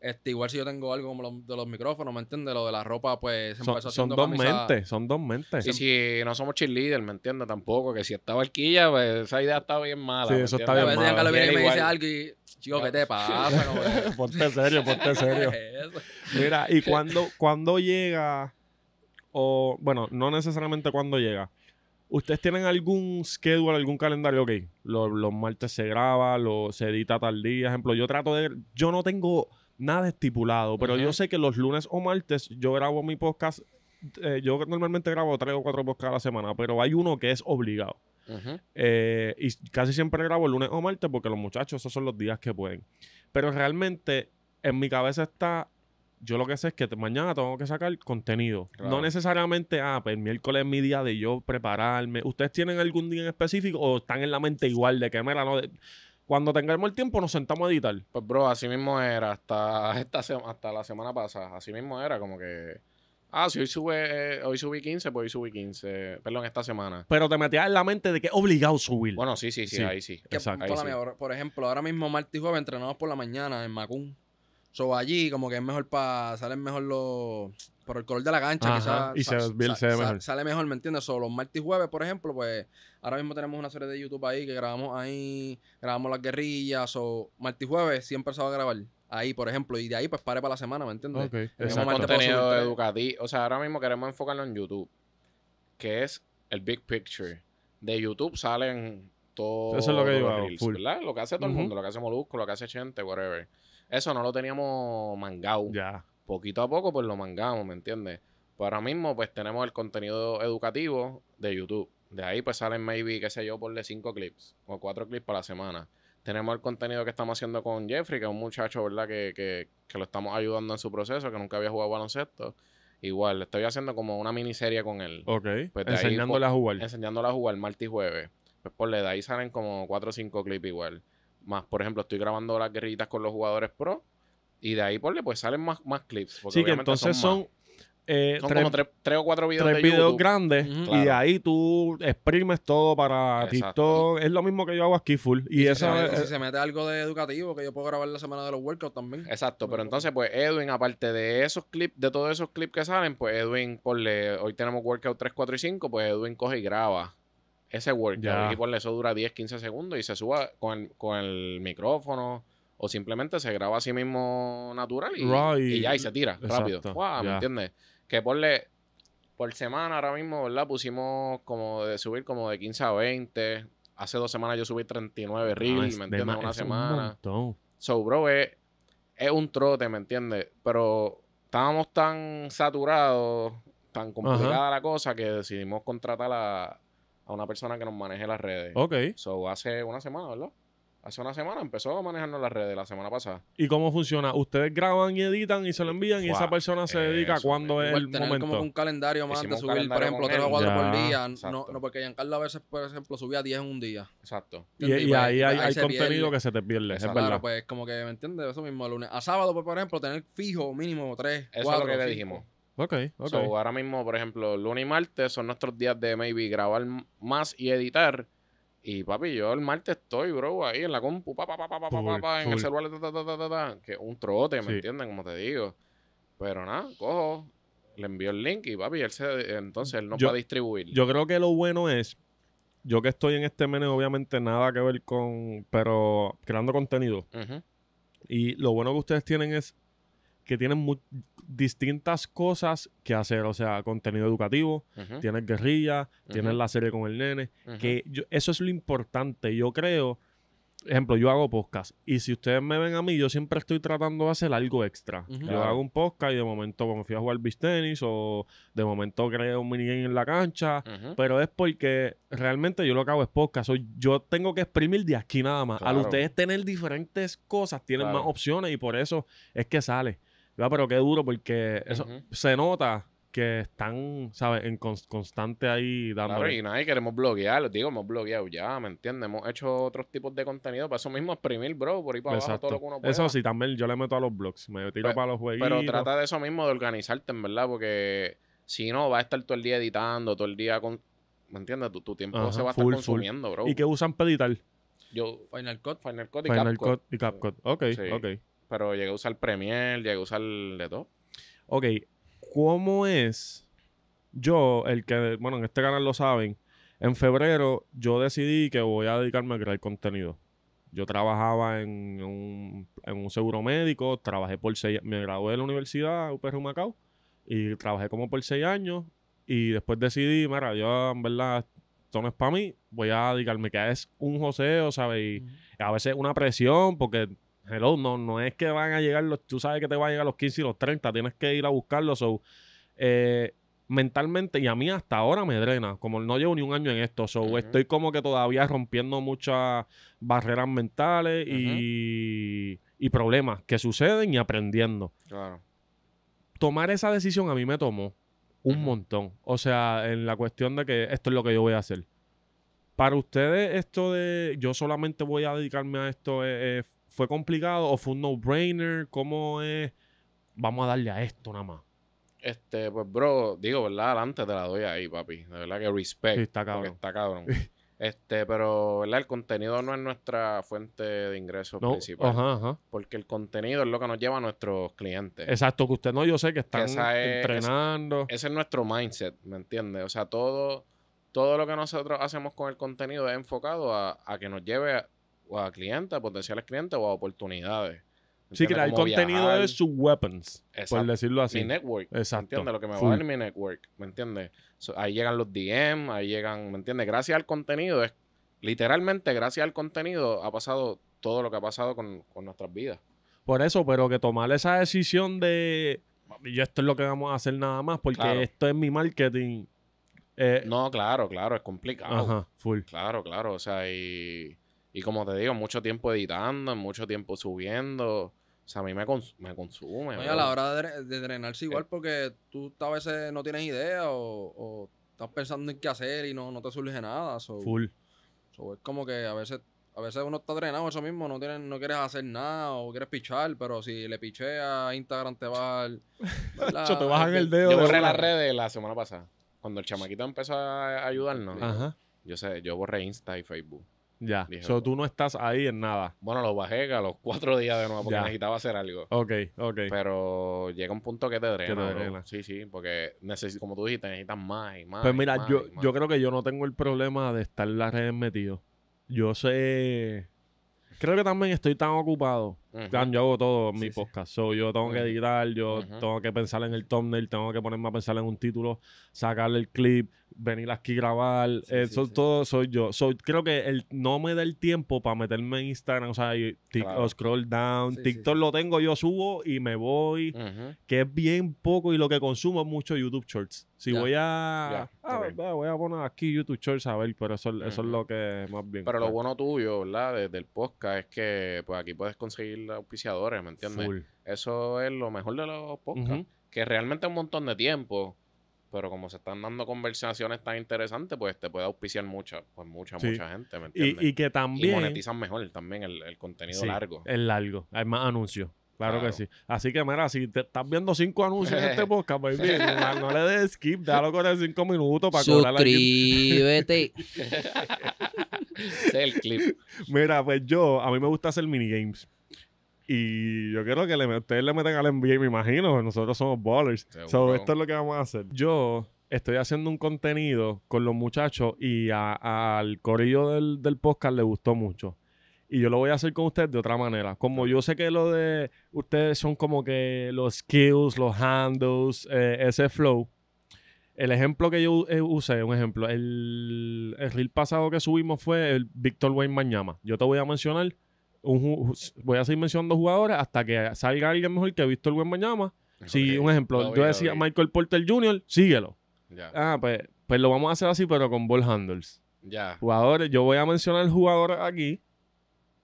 Este, igual si yo tengo algo como lo- de los micrófonos, ¿me entiendes? Lo de la ropa, pues se Son, empezó son dos camisa- mentes, son dos mentes. Y si no somos cheerleader, ¿me entiendes? Tampoco, que si estaba arquilla, pues esa idea estaba bien mala. Sí, ¿me eso está A entiendes? bien veces Quiere viene y me dice algo y, chico, ¿qué te pasa? (laughs) (laughs) Ponte serio, ponte serio. (laughs) Mira, y cuando, cuando llega, o bueno, no necesariamente cuando llega, ¿ustedes tienen algún schedule, algún calendario? Ok, los, los martes se graba, lo, se edita tal día. Ejemplo, yo trato de. Yo no tengo nada estipulado, pero yo Ujú. sé que los lunes o martes yo grabo mi podcast. eh, yo normalmente grabo tres o cuatro podcasts a la semana, pero hay uno que es obligado. Ujú. Eh, y casi siempre grabo el lunes o martes porque los muchachos esos son los días que pueden. Pero realmente en mi cabeza está, yo lo que sé es que mañana tengo que sacar contenido. Claro. No necesariamente, ah, pues el miércoles es mi día de yo prepararme. ¿Ustedes tienen algún día en específico o están en la mente igual de que, mira, no, de- cuando tengamos el tiempo nos sentamos a editar? Pues, bro, así mismo era hasta, (laughs) esta sema- hasta la semana pasada. Así mismo era, como que. Ah, si hoy sube, eh, hoy subí 15, pues hoy subí 15. Perdón, esta semana. Pero te metías en la mente de que es obligado subir. Bueno, sí, sí, sí, Sí. ahí sí. Que, Exacto. por, Ahí la sí. mía, por ejemplo, ahora mismo martes y jueves entrenamos por la mañana en Macún. So allí como que es mejor para salen mejor los por el color de la cancha quizás y se ve- se ve mejor. sale mejor, ¿me entiendes? So, los martes y jueves, por ejemplo, pues ahora mismo tenemos una serie de YouTube ahí que grabamos ahí, grabamos las guerrillas o martes y jueves siempre se va a grabar ahí, por ejemplo, y de ahí pues pare para la semana, ¿me entiendes? Ok, Tenemos exacto. martes para contenido educativo. O sea, ahora mismo queremos enfocarlo en YouTube, que es el big picture. De YouTube salen todos Eso es lo que yo los hago, reels, full. ¿verdad? Lo que hace todo el mundo, lo que hace Molusco, lo que hace Chente, whatever. Eso no lo teníamos mangado. Ya. Poquito a poco, pues lo mangamos, ¿me entiendes? Pues ahora mismo, pues tenemos el contenido educativo de YouTube. De ahí, pues salen maybe, qué sé yo, por de cinco clips o cuatro clips para la semana. Tenemos el contenido que estamos haciendo con Jeffrey, que es un muchacho, ¿verdad? Que, que, que lo estamos ayudando en su proceso, que nunca había jugado baloncesto. Igual, estoy haciendo como una miniserie con él, Ok. Pues de ahí, Enseñándole a jugar. enseñándola a jugar martes y jueves. Pues por de ahí salen como cuatro o cinco clips igual. Más, por ejemplo, estoy grabando las guerritas con los jugadores pro. Y de ahí, por pues salen más, más clips. porque Sí, que obviamente entonces más. son, eh, Son tres, como tres, tres o cuatro videos tres de videos YouTube. grandes y de ahí tú exprimes todo para Exacto. TikTok. Es lo mismo que yo hago aquí full. Y, es- mete- si se mete algo de educativo, que yo puedo grabar la semana de los workouts también. Exacto, pero entonces, pues Edwin, aparte de esos clips, de todos esos clips que salen, pues Edwin, ponle, hoy tenemos workout 3, 4 y 5, pues Edwin coge y graba ese workout. Ya. Y ponle, eso dura 10, 15 segundos y se suba con el, con el micrófono. O simplemente se graba a sí mismo natural y, ya, y se tira rápido. ¿Me entiendes? Que ponle, por semana ahora mismo, ¿verdad? Pusimos como de subir como de 15 a 20. Hace dos semanas yo subí 39 reels, ¿me de entiendes? Una un semana. So, bro, es, es un trote, ¿me entiendes? Pero estábamos tan saturados, tan complicada la cosa, que decidimos contratar a, a una persona que nos maneje las redes. Ok. So, hace una semana, ¿verdad? Hace una semana empezó a manejarnos las redes, la semana pasada. ¿Y cómo funciona? Ustedes graban y editan y se lo envían y esa persona se dedica eso, cuando es el tener como momento. un calendario más Hicimos de subir, por ejemplo, tres o cuatro por día. No, no, porque Giancarlo a veces, por ejemplo, subía 10 en un día. Exacto. Y, y pues, ahí hay, hay contenido pierde. que se te pierde, es Exacto. verdad. Claro, pues como que, ¿me entiendes? Eso mismo, lunes. A sábado, pues, por ejemplo, tener fijo mínimo tres, Eso cuatro, es lo que le cinco. dijimos. Ok, ok. So, ahora mismo, por ejemplo, lunes y martes son nuestros días de maybe grabar más y editar. Y papi, yo el martes estoy, bro, ahí en la compu, pa, pa, pa, pa, pa, pa, pa, en el celular, ta, ta, ta, ta, ta, ta, que un trote, ¿me entienden? Como te digo. Pero nada, cojo, le envío el link y papi, él se, entonces él Yo- va a distribuir. Yo creo que lo bueno es, yo que estoy en este menú, obviamente nada que ver con, pero creando contenido. Y lo bueno que ustedes tienen es que tienen distintas cosas que hacer. O sea, contenido educativo, ujú, tienes guerrilla, tienes Ujú. la serie con el nene. Que yo- eso es lo importante. Yo creo, ejemplo, yo hago podcast. Y si ustedes me ven a mí, yo siempre estoy tratando de hacer algo extra. Yo Claro. hago un podcast y de momento me fui a jugar beach tenis o de momento creo un minigame en la cancha. Pero es porque realmente yo lo que hago es podcast. Yo tengo que exprimir de aquí nada más. Al Claro. ustedes tener diferentes cosas, tienen Claro. más opciones y por eso es que sale. Ya, Pero qué duro porque eso se nota que están, ¿sabes? En cons- constante ahí Claro, dándole. y nada, y queremos bloguear, les digo, hemos blogueado ya, ¿me entiendes? Hemos hecho otros tipos de contenido, para eso mismo exprimir, bro, por ahí para abajo Exacto. todo lo que uno pueda. Eso sí, también yo le meto a los blogs. Me tiro para los jueguitos. Pero trata de eso mismo, de organizarte, en verdad, porque si no, vas a estar todo el día editando, todo el día con... ¿Me entiendes? Tu, tu tiempo Ajá, se va a estar full, full. consumiendo, bro. ¿Y que usan para editar? Yo, Final Cut. Final Cut y Final CapCut. Cut y CapCut. Ok, Sí. ok. Pero llegué a usar Premiere, llegué a usar de todo. Ok, ¿cómo es? Yo, el que, bueno, en este canal lo saben, en febrero yo decidí que voy a dedicarme a crear contenido. Yo trabajaba en un, en un seguro médico, trabajé por seis, me gradué de la universidad, UPR Macao, y trabajé como por seis años, y después decidí, mira, yo en verdad, esto no es para mí, voy a dedicarme, que es un joseo, ¿sabes? Y a veces una presión, porque, hello, no, no es que van a llegar los, tú sabes que te van a llegar los 15 y los 30, tienes que ir a buscarlos, so, eh, mentalmente, y a mí hasta ahora me drena, como no llevo ni un año en esto, so, estoy como que todavía rompiendo muchas barreras mentales y, y problemas que suceden y aprendiendo Claro. tomar esa decisión a mí me tomó un montón. O sea, en la cuestión de que esto es lo que yo voy a hacer. Para ustedes, esto de yo solamente voy a dedicarme a esto, eh, ¿fue complicado o fue un no-brainer? ¿Cómo es? Vamos a darle a esto nada más. Este, pues, bro, digo, ¿verdad? Adelante te la doy ahí, papi. De verdad que respect. Sí, está cabrón. Está cabrón. (laughs) Este, pero, ¿verdad? El contenido no es nuestra fuente de ingresos No, principal. ajá, ajá. Porque el contenido es lo que nos lleva a nuestros clientes. Exacto, que usted no, yo sé que están esa es- entrenando. Ese es nuestro mindset, ¿me entiendes? O sea, todo, todo lo que nosotros hacemos con el contenido es enfocado a, a que nos lleve a, o a clientes, potenciales clientes o a oportunidades. ¿me sí, crear contenido viajar, es su weapons, por Exacto. decirlo así. mi network, ¿me Exacto. entiendes? Lo que me va a dar mi network, ¿me entiendes? So, ahí llegan los DM, ahí llegan, ¿me entiendes? Gracias al contenido, es literalmente gracias al contenido ha pasado todo lo que ha pasado con, con nuestras vidas. Por eso, pero que tomar esa decisión de, y esto es lo que vamos a hacer nada más, porque Claro. esto es mi marketing. eh, No, claro, claro, es complicado. Ajá, full. Claro, claro, o sea, y, y como te digo, mucho tiempo editando, mucho tiempo subiendo, o sea, a mí me, cons- me consume. Bro. a la hora de, dre- de drenarse Eh. igual porque tú a veces no tienes idea o, o estás pensando en qué hacer y no, no te surge nada. So, Full. so es como que a veces a veces uno está drenado eso mismo, no tienes, no quieres hacer nada o quieres pichar, pero si le picheas a Instagram te va al... (laughs) te bajan el dedo. Yo borré las redes la semana pasada. Cuando el chamaquito empezó a ayudarnos, Ajá. yo sé, yo borré Insta y Facebook. Ya. Dije, So, tú no estás ahí en nada. Bueno, lo bajé a los cuatro días de nuevo porque Ya. necesitaba hacer algo. Ok, ok. Pero llega un punto que te drena. te bro. drena. Sí, sí, porque necesito, como tú dijiste, necesitas más y más. Pues mira, más yo, más. yo creo que yo no tengo el problema de estar en las redes metido. Yo sé. Creo que también estoy tan ocupado. Dan, yo hago todo en Sí, mi sí. podcast. So, yo tengo que editar, yo tengo que pensar en el thumbnail, tengo que ponerme a pensar en un título, sacarle el clip, venir aquí a grabar. Sí, Eso sí. todo soy yo. So, creo que el, no me da el tiempo para meterme en Instagram, o sea, Claro. scroll down. TikTok lo tengo, yo subo y me voy que es bien poco y lo que consumo es mucho YouTube Shorts. Si voy a... Ah, voy a poner aquí YouTube Shorts a ver, pero eso, eso es lo que más bien. Pero lo pues, bueno tuyo, ¿verdad? Desde el podcast es que pues aquí puedes conseguir auspiciadores, ¿me entiendes? full. Eso es lo mejor de los podcasts. Que realmente es un montón de tiempo, pero como se están dando conversaciones tan interesantes, pues te puede auspiciar mucha, pues mucha, Sí. mucha gente, ¿me entiendes? Y, y que Y también... monetizan mejor también el, el contenido Sí, largo. Es largo. Hay más anuncios. Claro, Claro. que sí. Así que, mira, si te estás viendo cinco anuncios en este (laughs) podcast, baby, no, no le des skip, déjalo correr cinco minutos para cobrar Suscríbete. (laughs) El clip. Mira, pues yo, a mí me gusta hacer minigames. Y yo quiero que le, ustedes le metan al NBA, me imagino. Nosotros somos ballers. Seguro. So, esto es lo que vamos a hacer. Yo estoy haciendo un contenido con los muchachos y al corillo del, del podcast le gustó mucho. Y yo lo voy a hacer con ustedes de otra manera. Como yo sé que lo de ustedes son como que los skills, los handles, eh, ese flow. El ejemplo que yo eh, usé, un ejemplo, el, el reel pasado que subimos fue el Víctor Wayne Mañama. Yo te voy a mencionar, un, voy a seguir mencionando jugadores hasta que salga alguien mejor que Víctor Wayne Mañama. Si, un ejemplo, yo decía vi. Michael Porter Jr., síguelo. Ah, pues, pues lo vamos a hacer así, pero con ball handles. ya. Jugadores, yo voy a mencionar jugadores aquí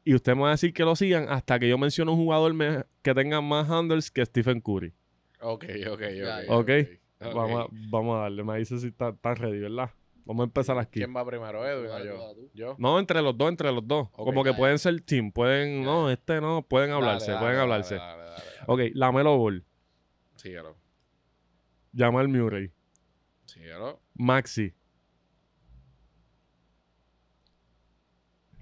y usted me va a decir que lo sigan hasta que yo mencione un jugador me- que tenga más handles que Stephen Curry. Ok, ok, ok. ya. Ok. ok. Vamos, a, vamos a darle, me dice si está, está ready, ¿verdad? Vamos a empezar aquí. ¿Quién va primero, Edwin o yo? No, entre los dos, entre los dos. Como que pueden ser team, pueden, no, este no, pueden hablarse, Dale, pueden dale, hablarse. dale, dale, dale, dale. Ok, Lamelo Ball, Síguelo. Jamal Murray, Síguelo. Maxi.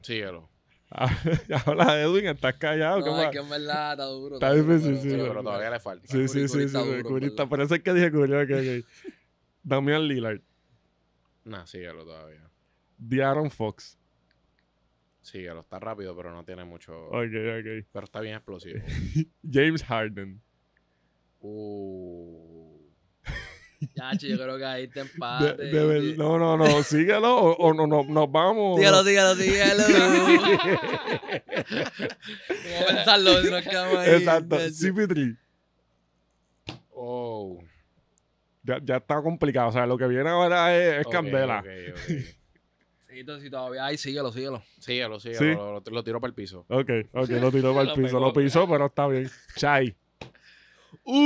Síguelo. (laughs) Habla Edwin, estás callado. ¿qué No, más? es que en verdad está duro. Está difícil, duro, sí, Sí, pero- pero todavía le falta. Sí, sí, sí, sí, Curry está-. Por eso es que dije Curry, ok, ok. (laughs) Damian Lillard, Nah, síguelo todavía. De'Aaron Fox. Síguelo. Está rápido, pero no tiene mucho... Ok, ok. Pero está bien explosivo. (laughs) James Harden. Uh... (laughs) Ya, yo creo que ahí te empate. de ver- no, no, no, síguelo o, o no, no, nos vamos. Síguelo, síguelo, síguelo. Vamos a pensarlo, si nos quedamos ahí. Exacto, CP3. Oh. Ya, ya está complicado. O sea, lo que viene ahora es, es candela. ok, ok. (laughs) Sí, entonces, si todavía hay, síguelo, síguelo. Síguelo, síguelo. Sí. Lo, lo- lo tiro para el piso. Ok, ok, lo tiró (laughs) para el piso. Lo pisó, pero está bien. Chai. (laughs)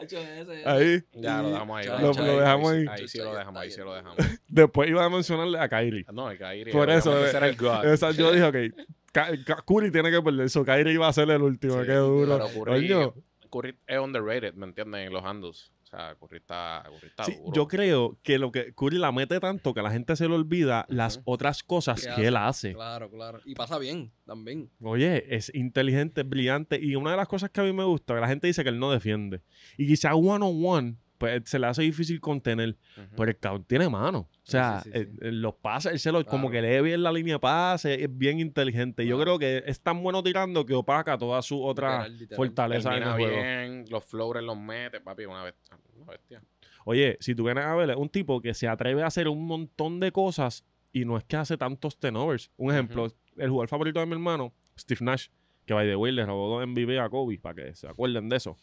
Ese. Ahí. Ya, lo dejamos ahí. Chai, Lo- chai, lo dejamos ahí. Ahí sí lo dejamos, ahí sí lo dejamos. Después iba a mencionarle a Kyrie. No, el Kyrie. Por eso, eh, ese era el God. Esa, yo dije, ok, Curry tiene que perder eso. Kyrie iba a ser el último. Sí, Qué duro. pero Curry- Curry es underrated, ¿me entiendes? En los handles. O sea, Curry está, Curry está Sí, duro. yo creo que lo que Curry la mete tanto que la gente se le olvida las otras cosas ¿Qué que él hace. Claro, claro. Y pasa bien también. Oye, es inteligente, es brillante. Y una de las cosas que a mí me gusta, que la gente dice que él no defiende. Y quizá one on one, pues se le hace difícil contener. Pero el cabrón tiene mano. O sea, sí, sí, eh, sí. eh, los pases, él se lo, como que lee bien la línea de pase, es bien inteligente. Yo creo que es tan bueno tirando que opaca toda su otra Literal, literal. fortaleza en el juego. bien, los floaters los mete, papi, una bestia. Una bestia. Oye, si tú vienes a ver, es un tipo que se atreve a hacer un montón de cosas y no es que hace tantos turnovers. Un ejemplo, el jugador favorito de mi hermano, Steve Nash, que by the way le robó dos MVP a Kobe, para que se acuerden de eso.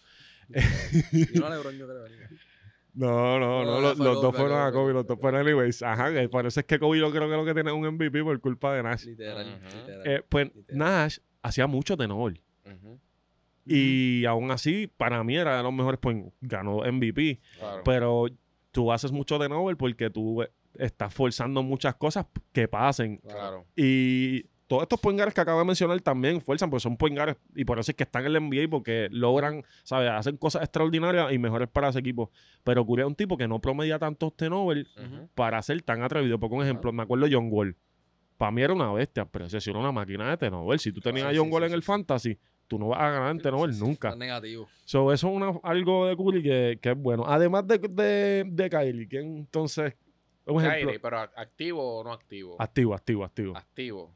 Y no a LeBron, yo creo. No, no, no, No, los, dos fue fueron a Kobe, los dos fueron anyways. Ajá, que por eso es que Kobe yo creo que lo que tiene es un MVP por culpa de Nash. Literal, literal. Eh, pues Literal. Nash hacía mucho turnover. Ujú, Y aún así, para mí era de los mejores, pues ganó MVP. Claro. Pero tú haces mucho de Nobel porque tú estás forzando muchas cosas que pasen. claro. Y todos estos point guards que acabo de mencionar también fuerzan, pues son point guards. Y por eso es que están en el NBA porque logran, ¿sabes? Hacen cosas extraordinarias y mejores para ese equipo. Pero Curry es un tipo que no promedia tantos turnovers Ujú. para ser tan atrevido. Por un ejemplo, me acuerdo de John Wall. Para mí era una bestia, pero ese sí era una máquina de turnover. Si tú tenías Sí, a John sí, Wall sí, en el fantasy, tú no vas a ganar en sí, nunca. Está negativo. So, eso es una, algo de Curry que, que es bueno. Además de, de, de Kyrie, ¿quién entonces? Un ejemplo. Kyrie, pero activo o no activo. Activo, activo, activo. Activo.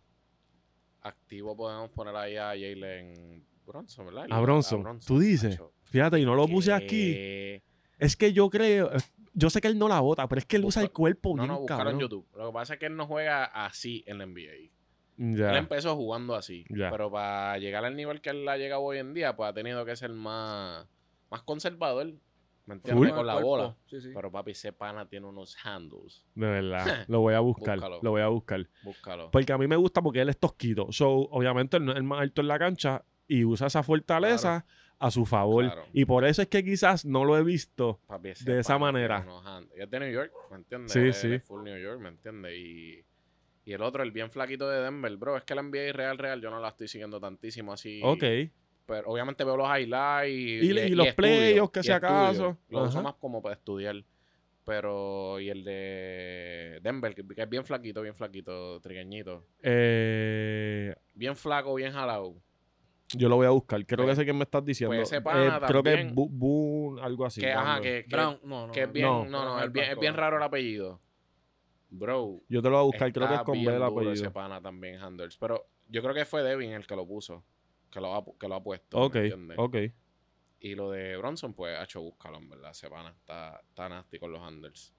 Activo podemos poner ahí a Jalen Bronson, ¿verdad? A Bronson. Tú dices. Fíjate, y no lo puse aquí. Es que yo creo, eh, yo sé que él no la bota, pero es que él usa el cuerpo No, bien no, buscaron cabrón. en YouTube. Lo que pasa es que él no juega así en la NBA. Él empezó jugando así. Pero para llegar al nivel que él ha llegado hoy en día, pues ha tenido que ser más, más conservador. ¿Me entiendes? Con la Cuerpo. bola. Sí, sí. Pero papi, ese pana tiene unos handles. De verdad. (laughs) Lo voy a buscar. Búscalo. Lo voy a buscar. Búscalo. Porque a mí me gusta porque él es tosquito. So, obviamente, él no es el más alto en la cancha y usa esa fortaleza a su favor. Claro. Y por eso es que quizás no lo he visto. Papi, ese de esa manera. Y es de New York, ¿me entiendes? Sí, Él sí. Es full New York, ¿me entiendes? Y, y el otro, el bien flaquito de Denver, bro. Es que la NBA real, real, yo no la estoy siguiendo tantísimo así. Ok. Pero obviamente veo los highlights y, Y- y los playoffs, que y si estudio. acaso. Lo uso más como para estudiar. Pero, y el de Denver, que, que es bien flaquito, bien flaquito, trigueñito. Eh, Bien flaco, bien jalado. yo lo voy a buscar. Creo Pues- que sé quién me estás diciendo. pues ese Eh, creo que es. Bu- algo así. que, ajá, que, que, Brown, no, no. que es no, bien, no. no, es bien, es bien raro el apellido. Bro, Yo te lo voy a buscar. Creo que es con B el duro ese apellido. pana también, Handles. Pero yo creo que fue Devin el que lo puso. Que lo ha, que lo ha puesto. Ok, ¿me entiendes? ok. Y lo de Bronson, pues, ha hecho búscalo, en verdad. Ese pana está, está nasty con los handles.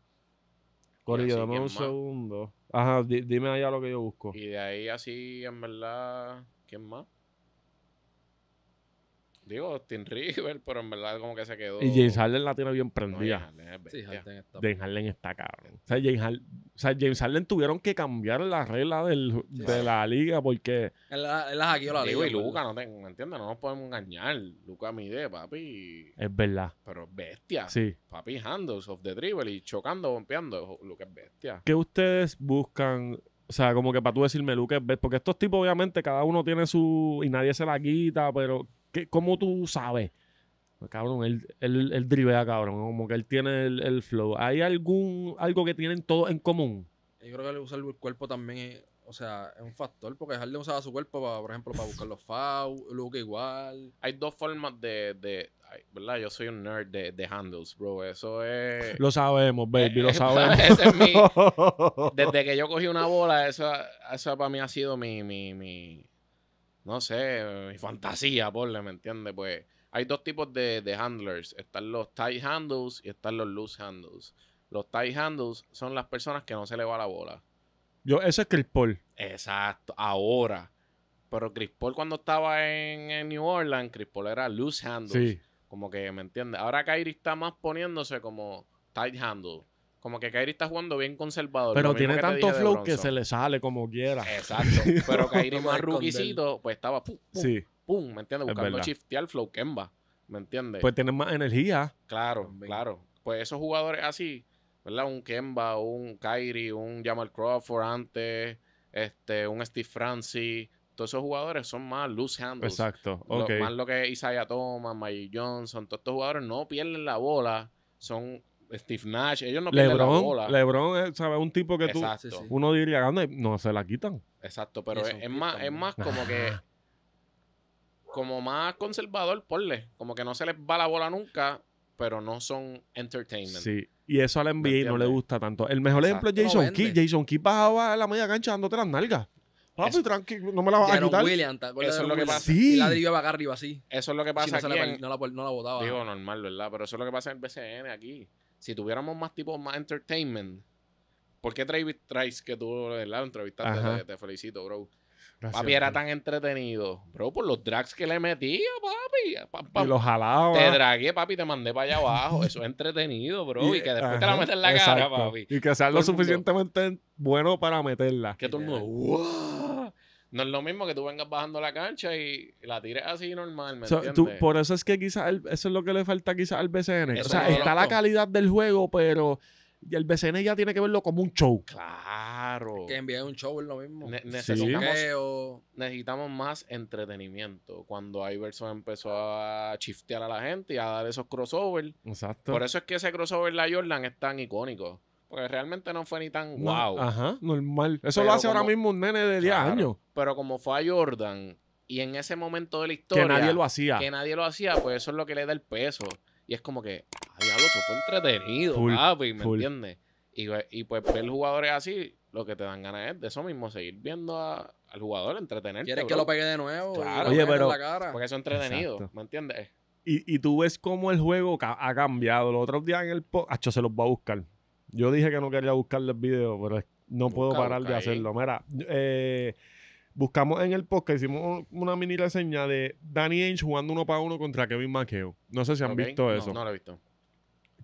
Corillo, dame ¿quién un más? segundo. Ajá, di- dime allá lo que yo busco. Y de ahí así, en verdad, ¿quién más? Digo, Tim River, pero en verdad como que se quedó. Y James Harden la tiene bien No, prendida. James Harden es Sí, bestia. Harden está. James Harden está cabrón. O sea, James Harden, o sea, James Harden tuvieron que cambiar la regla del- de la liga porque Él la él la hackeó la Digo, liga. y Luca, no te, ¿me entiendes? No nos podemos engañar. Luca mide, papi. es verdad. Pero es bestia. Sí. Papi, handles of the dribble y chocando, bompeando. Luca es bestia. ¿Qué ustedes buscan? O sea, como que para tú decirme, Luke, es best- porque estos tipos obviamente cada uno tiene su... y nadie se la quita, pero ¿qué, ¿cómo tú sabes? Pues, cabrón, él, él, él drivea, cabrón, como que él tiene el, el flow. ¿Hay algún algo que tienen todos en común? Yo creo que el usar el cuerpo también es, o sea, es un factor, porque Harden usaba su cuerpo, para, por ejemplo, para buscar los fouls, Luca igual. Hay dos formas de, de ¿verdad? Yo soy un nerd de, de handles, bro. Eso es... Lo sabemos, baby, lo Eh, sabemos. (laughs) ese es mi- (laughs) Desde que yo cogí una bola, eso, eso para mí ha sido mi, mi, mi, no sé, mi fantasía, porle, ¿me entiendes? Pues hay dos tipos de, de handlers. Están los tight handles y están los loose handles. Los tight handles son las personas que no se le va la bola. Yo, ese es Chris Paul. Exacto, ahora. Pero Chris Paul cuando estaba en, en New Orleans, Chris Paul era loose handles. Sí. Como que, ¿me entiendes? Ahora Kyrie está más poniéndose como tight handle. Como que Kyrie está jugando bien conservador. Pero tiene tanto flow que se le sale como quiera. Exacto. (laughs) Pero Kyrie más ruquicito, pues estaba pum, pum, Sí. pum, ¿me entiendes? Es Buscando shiftear flow Kemba. ¿Me entiendes? Pues tiene más energía. claro, También. claro. Pues esos jugadores así, ¿verdad? Un Kemba, un Kyrie, un Jamal Crawford antes, este, un Steve Francis. Todos esos jugadores son más loose handles. Exacto. Lo- más lo que es Isaiah Thomas, Mike Johnson, todos estos jugadores no pierden la bola, son Steve Nash. Ellos no pierden la bola. LeBron, LeBron es ¿sabes? un tipo que tú, Exacto. Sí, sí. uno diría, "Anda, no se la quitan. Exacto, pero es, más, es más como que como más conservador, ponle. Como que no se les va la bola nunca, pero no son entertainment. Sí. Y eso al NBA no le gusta tanto. El mejor ejemplo es. Jason Kidd. Jason Kidd bajaba a la media cancha dándote las nalgas. Papi, Eso- tranquilo, no me la vas a quitar. Williams, ¿te acuerdas Eso es lo que pasa. Sí. Y la driblaba acá arriba así. Eso es lo que Si pasa no, aquí la, en- no, la, no la botaba. Digo, normal, ¿verdad? Pero eso es lo que pasa en el BCN aquí. Si tuviéramos más tipos más entertainment, ¿por qué Travis Trice, que tú. Lo entrevistaste, te, te felicito, bro. Gracias, Papi era bro. tan entretenido. Bro, por los drags que le metía, papi. Pam, pam. Y lo jalaba. Te dragué, papi, te mandé para allá abajo. Eso es entretenido, bro. Y, que después te la metes en la cara, papi. Y que sea lo mundo- suficientemente bueno para meterla. Que todo el mundo, ¡wow! No es lo mismo que tú vengas bajando la cancha y la tires así normal, ¿me So, entiendes? tú- por eso es que quizás eso es lo que le falta quizás al BCN. Eso o sea, está la calidad del juego, pero el BCN ya tiene que verlo como un show. Claro. Que envié un show es lo mismo. Ne- necesitamos, necesitamos más entretenimiento. Cuando Iverson empezó a chiftear a la gente y a dar esos crossovers. Exacto. Por eso es que ese crossover de la Jordan es tan icónico. Porque realmente no fue ni tan No, wow. Ajá, normal. Eso Pero lo hace ahora como- miso un nene de 10 Claro. años. Pero como fue a Jordan y en ese momento de la historia Que nadie lo hacía. que nadie lo hacía, pues eso es lo que le da el peso. Y es como que, ah, diablo, eso fue entretenido, Full, papi, ¿me full. entiendes? Y, ve- y pues ver jugadores así, lo que te dan ganas es de eso mismo, seguir viendo a- al jugador, entretenerte. ¿Quieres que lo pegue de nuevo? Claro. Oye, pero- en la cara. Porque eso es entretenido, Exacto. ¿me entiendes? Y, y tú ves cómo el juego ha cambiado. Los otros días en el podcast, se los voy a buscar. Yo dije que no quería buscarle el video, pero no puedo parar de ahí. hacerlo. Mira, eh, buscamos en el podcast, hicimos una mini reseña de Danny Ainge jugando uno para uno contra Kevin McHale. No sé si han visto no, eso. No lo he visto.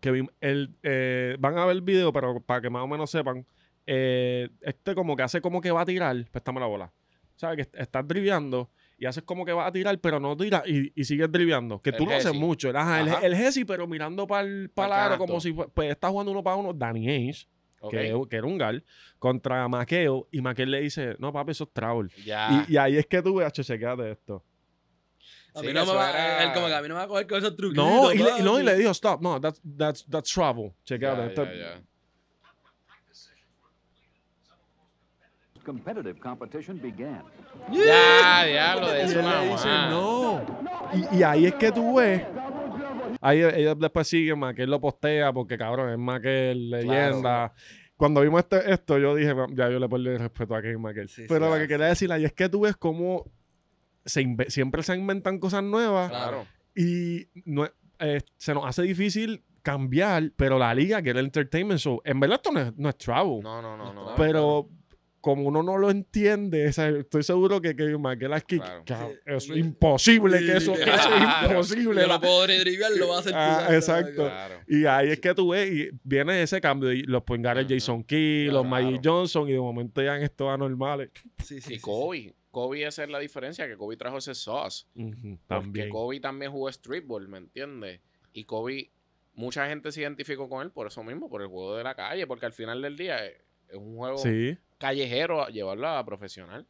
Kevin, el, eh, van a ver el video, pero para que más o menos sepan, eh, este como que hace como que va a tirar, préstame la bola. ¿Sabes? Que est- estás driviando y haces como que va a tirar, pero no tira y, y sigues driviando. Que El tú lo haces mucho. El, ajá, el- Ajá. el, Hesi, pero mirando para el, Pa'l aro canasto. como si pues está jugando uno para uno Danny Ainge, Ok, que, que era un gal, contra Maqueo y Maqueo le dice, no papi, eso es travel. Ya. Y, y ahí es que tú ves, chequeate esto. A Sí, mí no me va, era- él como que a mí no me va a coger con esos truquitos. No, y le, no, y le dijo, stop, no, that's, that's, that's travel. Chequeate. ya, esto- ya, ya. Competitive competition began. Ya, diablo, de eso dice, no. Y, y ahí es que tú ves. Ahí ellos después siguen, más que él lo postea, porque cabrón, es más que leyenda. Cuando vimos este- esto, yo dije, ya yo le perdí el respeto a Kevin McHale. Sí, sí, Pero lo claro. que quería decir ahí es que tú ves cómo se siempre se inventan cosas nuevas Claro. y no es- eh, se nos hace difícil cambiar, pero la liga quiere el entertainment show. En verdad esto no es, no es travel. No, no, no, no. Pero como uno no lo entiende, o sea, estoy seguro que Kevin aquí, Claro. cabrón, Sí. eso es imposible que eso, es imposible. Yo La- no puedo lo va a hacer tú, Ah, exacto. Claro. Y ahí es que tú ves, y viene ese cambio, y los Poingares. Jason Key, Claro. los Magic Johnson, y de momento ya estos anormales. Sí, sí, Y sí, sí. Kobe. Kobe, esa es la diferencia, que Kobe trajo ese sauce. Ujú, Porque También. Kobe también jugó streetball, ¿me entiendes? Y Kobe, mucha gente se identificó con él por eso mismo, por el juego de la calle, porque al final del día es, es un juego Sí. Callejero a llevarlo a profesional,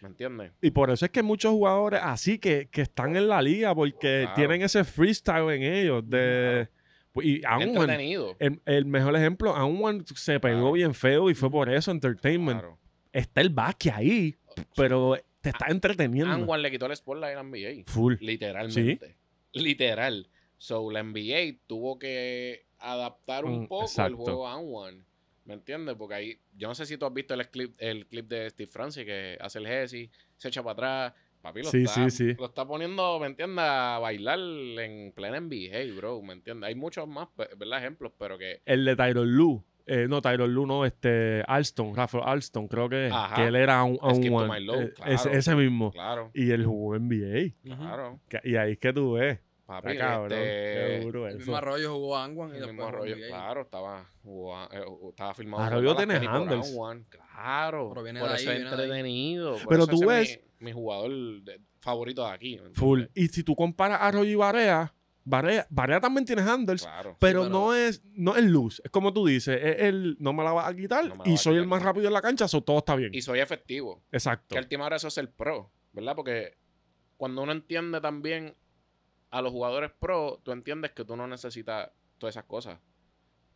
¿me entiendes? Y por eso es que muchos jugadores así que, que están en la liga, porque Claro. tienen ese freestyle en ellos. De, pues, y aún Entretenido. el, el mejor ejemplo, aún se pegó Claro. bien feo y fue por eso entertainment. Claro. Está el basque ahí, pero te está entreteniendo. Anwan le quitó el spotlight a la NBA. Full. Literalmente. Literal. So, la NBA tuvo que adaptar un Mm, poco exacto. el juego a One. ¿Me entiendes? Porque ahí, yo no sé si tú has visto el clip, el clip de Steve Francis que hace el Jesse, se echa para atrás. Papi lo, Sí, está, sí, sí. lo está poniendo, ¿me entiendes? A bailar en plena NBA, bro. ¿Me entiendes? Hay muchos más, ¿verdad? Ejemplos, pero que. El de Tyron Lu. Eh, no, Tyron Lu no, este Alston, Rafael Alston, creo que, Ajá. que él era un, un one. low, Eh, claro. ese, ese mismo. Claro, Y él jugó NBA. Claro. Que- Y ahí es que tú ves. Papi, Está cabrón. Qué este, duro El eso. mismo Arroyo jugó Anguan y El después mismo jugó NBA. claro, estaba, jugaba- eh, estaba filmado. Arroyo tiene handles. Claro, Pero viene por de eso ahí, es viene de ahí. entretenido. por Pero eso tú ese es ves- mi, mi jugador de- favorito de aquí. ¿me Full. entiendes? Y si tú comparas a Arroyo y Barea, Barea, Barea también tiene handles. Claro. Pero, pero- no es no es luz. Es como tú dices, es el no me la vas a quitar No me la y vas a soy el quitar. más rápido en la cancha, so todo está bien. Y soy efectivo. Exacto. Que al última hora eso es el pro, ¿verdad? Porque cuando uno entiende también a los jugadores pro, tú entiendes que tú no necesitas, todas esas cosas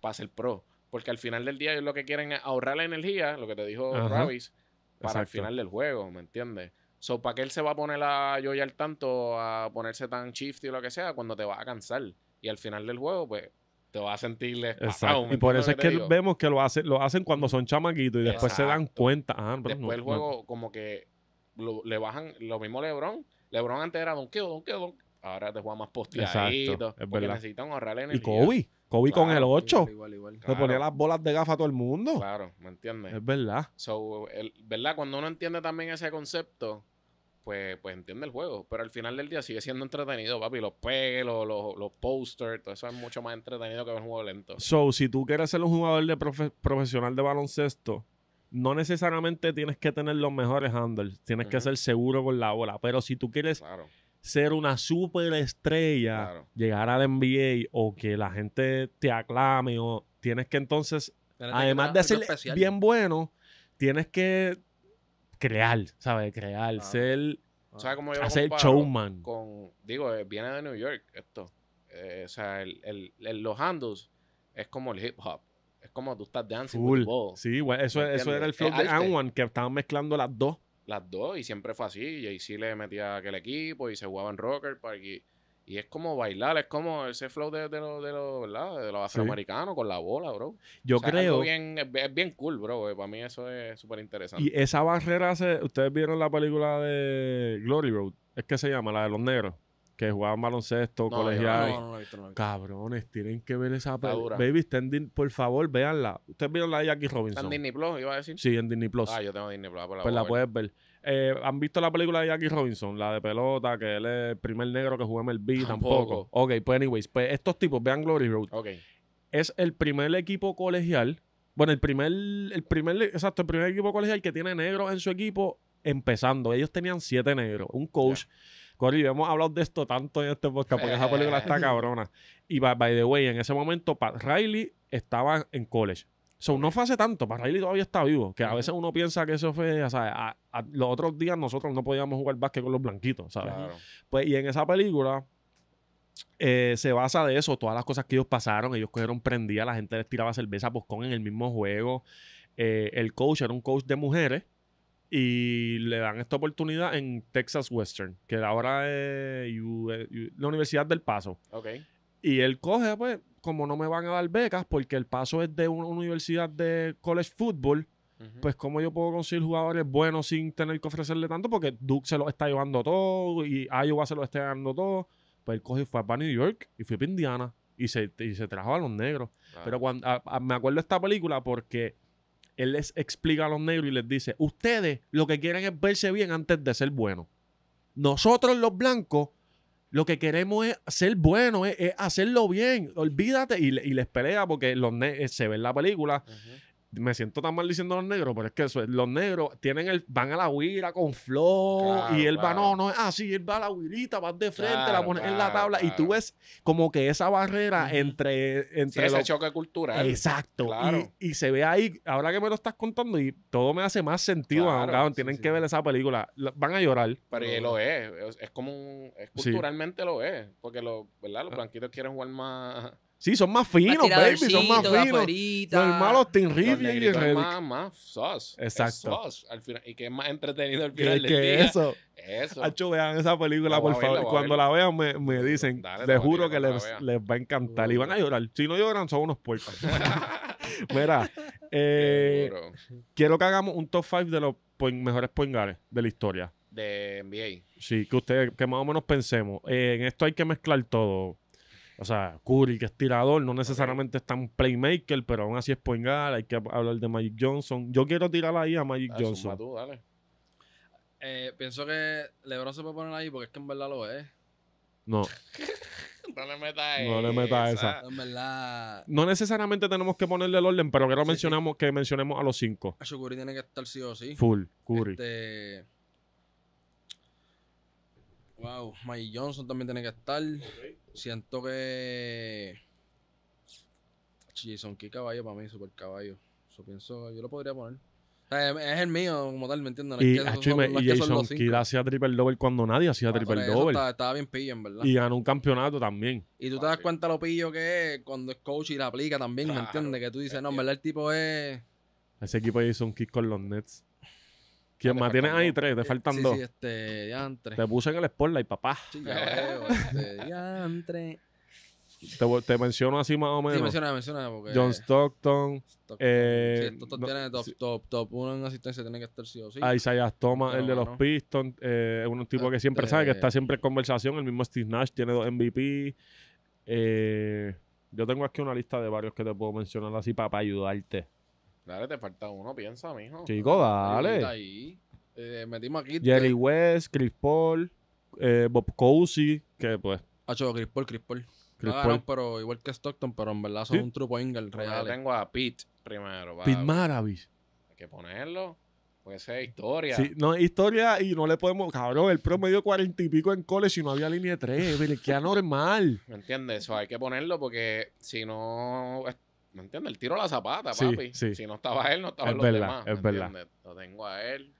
para ser pro. Porque al final del día ellos lo que quieren es ahorrar la energía, lo que te dijo Ajá. Travis, para el final del juego, ¿me entiendes? So, ¿para qué él se va a poner a al tanto, a ponerse tan shifty o lo que sea, cuando te vas a cansar? Y al final del juego, pues, te vas a sentir Exacto. ¿me Y por eso es que vemos que lo, hace, lo hacen cuando son chamaquitos y después se dan cuenta. Ah, pero Después no- el no- juego, como que lo- le bajan lo mismo LeBron. LeBron antes era donqueo, donqueo, donqueo. Ahora te juega más posteadito. Porque verdad. necesitan ahorrar Y energía. Kobe. Kobe con el Claro, 8. Igual, igual. Claro. ponía las bolas de gafa a todo el mundo. Claro, ¿me entiendes? Es verdad. So, el- ¿verdad? Cuando uno entiende también ese concepto, pues, pues entiende el juego. Pero al final del día sigue siendo entretenido, papi. Los pelos, los, los posters, todo eso es mucho más entretenido que un juego lento. So, si tú quieres ser un jugador de profe- profesional de baloncesto, no necesariamente tienes que tener los mejores handles. Tienes que ser seguro con la bola. Pero si tú quieres Claro. Ser una superestrella, Claro. llegar al NBA o que la gente te aclame o tienes que entonces, además de ser especial. bien bueno, tienes que crear, ¿sabes? Crear, ser, ¿Sabes cómo yo hacer showman. Con, digo, eh, viene de New York esto. Eh, o sea, el, el- el- los handles es como el hip hop. Es como tú estás dancing with Full. the ball. Sí, güey, eso, ¿Me eso era el flow de. Anwan, que estaban mezclando las dos. Las dos, y siempre fue así. Y ahí sí le metía aquel equipo y se jugaba en rocker. Para que, y es como bailar, es como ese flow de, de los de los, ¿verdad? De los afroamericanos con la bola, bro. Yo O sea, algo creo. bien, es, es bien cool, bro. Para mí eso es súper interesante. Y esa barrera, se, ustedes vieron la película de Glory Road, es que se llama, la de los negros, que jugaban baloncesto, No, colegial. No, no, visto. Cabrones, tienen que ver esa película. Baby, está en Din- por favor, véanla. Ustedes vieron la de Jackie ¿Está Robinson. en Disney Plus, iba a decir? Sí, en Disney Plus. Ah, yo tengo Disney Plus. pues la pues la puedes ver. Eh, ¿Han visto la película de Jackie Robinson? La de pelota, que él es el primer negro que jugó en el B, tampoco. Tampoco. Ok, pues anyways, pues estos tipos, vean Glory Road. Ok. es el primer equipo colegial. Bueno, el primer, el primer, exacto, el primer equipo colegial que tiene negros en su equipo empezando. Ellos tenían siete negros. Un coach. Cory, hemos hablado de esto tanto en este podcast porque esa película está cabrona. Y by, by the way, en ese momento Pat Riley estaba en college. So, no fue hace tanto, Pat Riley todavía está vivo. Que a veces uno piensa que eso fue, o sea, a- a- los otros días nosotros no podíamos jugar básquet con los blanquitos, ¿sabes? Claro. Pues, y en esa película eh, se basa de eso, todas las cosas que ellos pasaron. Ellos cogieron prendida, la gente les tiraba cerveza poscón en el mismo juego. Eh, el coach era un coach de mujeres y le dan esta oportunidad en Texas Western, que ahora es U- U- la Universidad del Paso. Ok. Y él coge, pues, como no me van a dar becas, porque el Paso es de una universidad de college football, pues cómo yo puedo conseguir jugadores buenos sin tener que ofrecerle tanto, porque Duke se lo está llevando todo y Iowa se lo está llevando todo. Pues él cogió y fue para New York y fue para Indiana y se, y se trajo a los negros. Claro. Pero cuando a- a- me acuerdo de esta película porque él les explica a los negros y les dice, ustedes lo que quieren es verse bien antes de ser buenos. Nosotros los blancos lo que queremos es ser buenos, es, hacerlo bien. Olvídate. Y, le- y les pelea porque los eh, se ve en la película. Me siento tan mal diciendo los negros, pero es que eso es- los negros tienen el, van a la huira con flow Claro, y él va, no, no es así, él va a la huirita, va de frente, la pones en la tabla y tú ves como que esa barrera Ujú. entre, Sí, entre ese los- choque cultural. Exacto. Y, y se ve ahí, ahora que me lo estás contando, y todo me hace más sentido. Aún, sí, Tienen sí. que ver esa película. La- Van a llorar. Pero y lo es, es, como un, es Sí. culturalmente lo es, porque los, ¿verdad? Los blanquitos quieren jugar más, Sí, son más finos, baby. Son más finos. Los malos Team los Rivian y Reddick. más, más sauce. Es Exacto. sauce al final, y que es más entretenido al final del que día. eso. Eso. Hacho, vean esa película, por favor. Cuando la vean, me, me dicen. Dale, les juro que les, les va a encantar. Y van a llorar. Si no lloran, son unos puercos. (laughs) Mira, eh, quiero que hagamos un top 5 de los point- mejores point guards de la historia. De NBA. Sí, que ustedes, que más o menos pensemos. Eh, en esto hay que mezclar todo. O sea, Curry, que es tirador, no necesariamente es tan playmaker, pero aún así es point guard. Hay que hablar de Magic Johnson. Yo quiero tirar ahí a Magic Johnson. tú, dale. Eh, pienso que LeBron se puede poner ahí porque es que en verdad lo es. No, (laughs) No le metas No le metas esa. En verdad, no necesariamente tenemos que ponerle el orden, pero quiero Sí, sí. mencionamos, que mencionemos a los cinco. Acho Curry tiene que estar sí o sí. Full, Curry. Este. Wow, Mike Johnson también tiene que estar. Siento que. Jason, qué caballo para mí, super caballo. Eso pienso, yo lo podría poner. Sea, es el mío como tal, ¿me es Y, que son- es y Jason. Kidd hacía triple double cuando nadie hacía Por triple double. Estaba, estaba bien pillo, en verdad. Y ganó un campeonato también. Y tú te das cuenta lo pillo que es cuando es coach y la aplica también, ¿me entiendes? Que tú dices, no, en verdad el tipo es... Ese equipo de Jason Kidd con los Nets. ¿Quién más? Tienes faltan ahí tres, te faltan sí, dos. Sí, este, diantre. Te puse en el spotlight, papá. Sí, ya veo, este, diantre. Te, te menciono así más o Sí, menos. menciona, menciona, porque... John Stockton, Stockton, eh, sí, esto no, tiene top, sí. top, top uno en asistencia, tiene que estar sí o sí. a Isaiah Thomas, el de los. Pistons. eh, es un tipo que siempre sabe que Este- está siempre en conversación. El mismo Steve Nash tiene dos MVP. Eh, yo tengo aquí una lista de varios que te puedo mencionar así para, ayudarte. Dale, te falta uno, piensa, mijo. Chico, Ahí, dale. ahí. Eh, metimos aquí... Jerry West, Chris Paul, eh, Bob Cousy, que pues Hacho, Chris Paul, Chris Paul. Chris Ah, Paul. no, pero igual que Stockton, pero en verdad son Sí. un point guard Porque yo real. tengo a Pete primero. va, Pete Maravich. Hay que ponerlo. Puede ser historia. Sí, no es historia y no le podemos. Cabrón, el promedio cuarenta y pico en college y no había línea de tres. Es que anormal. ¿Me entiendes? Eso hay que ponerlo porque si no. ¿Me entiendes? El tiro a la zapata, Sí, papi. sí. Si no estaba él, no estaban Es los verdad, demás. ¿me es verdad. Lo tengo a él.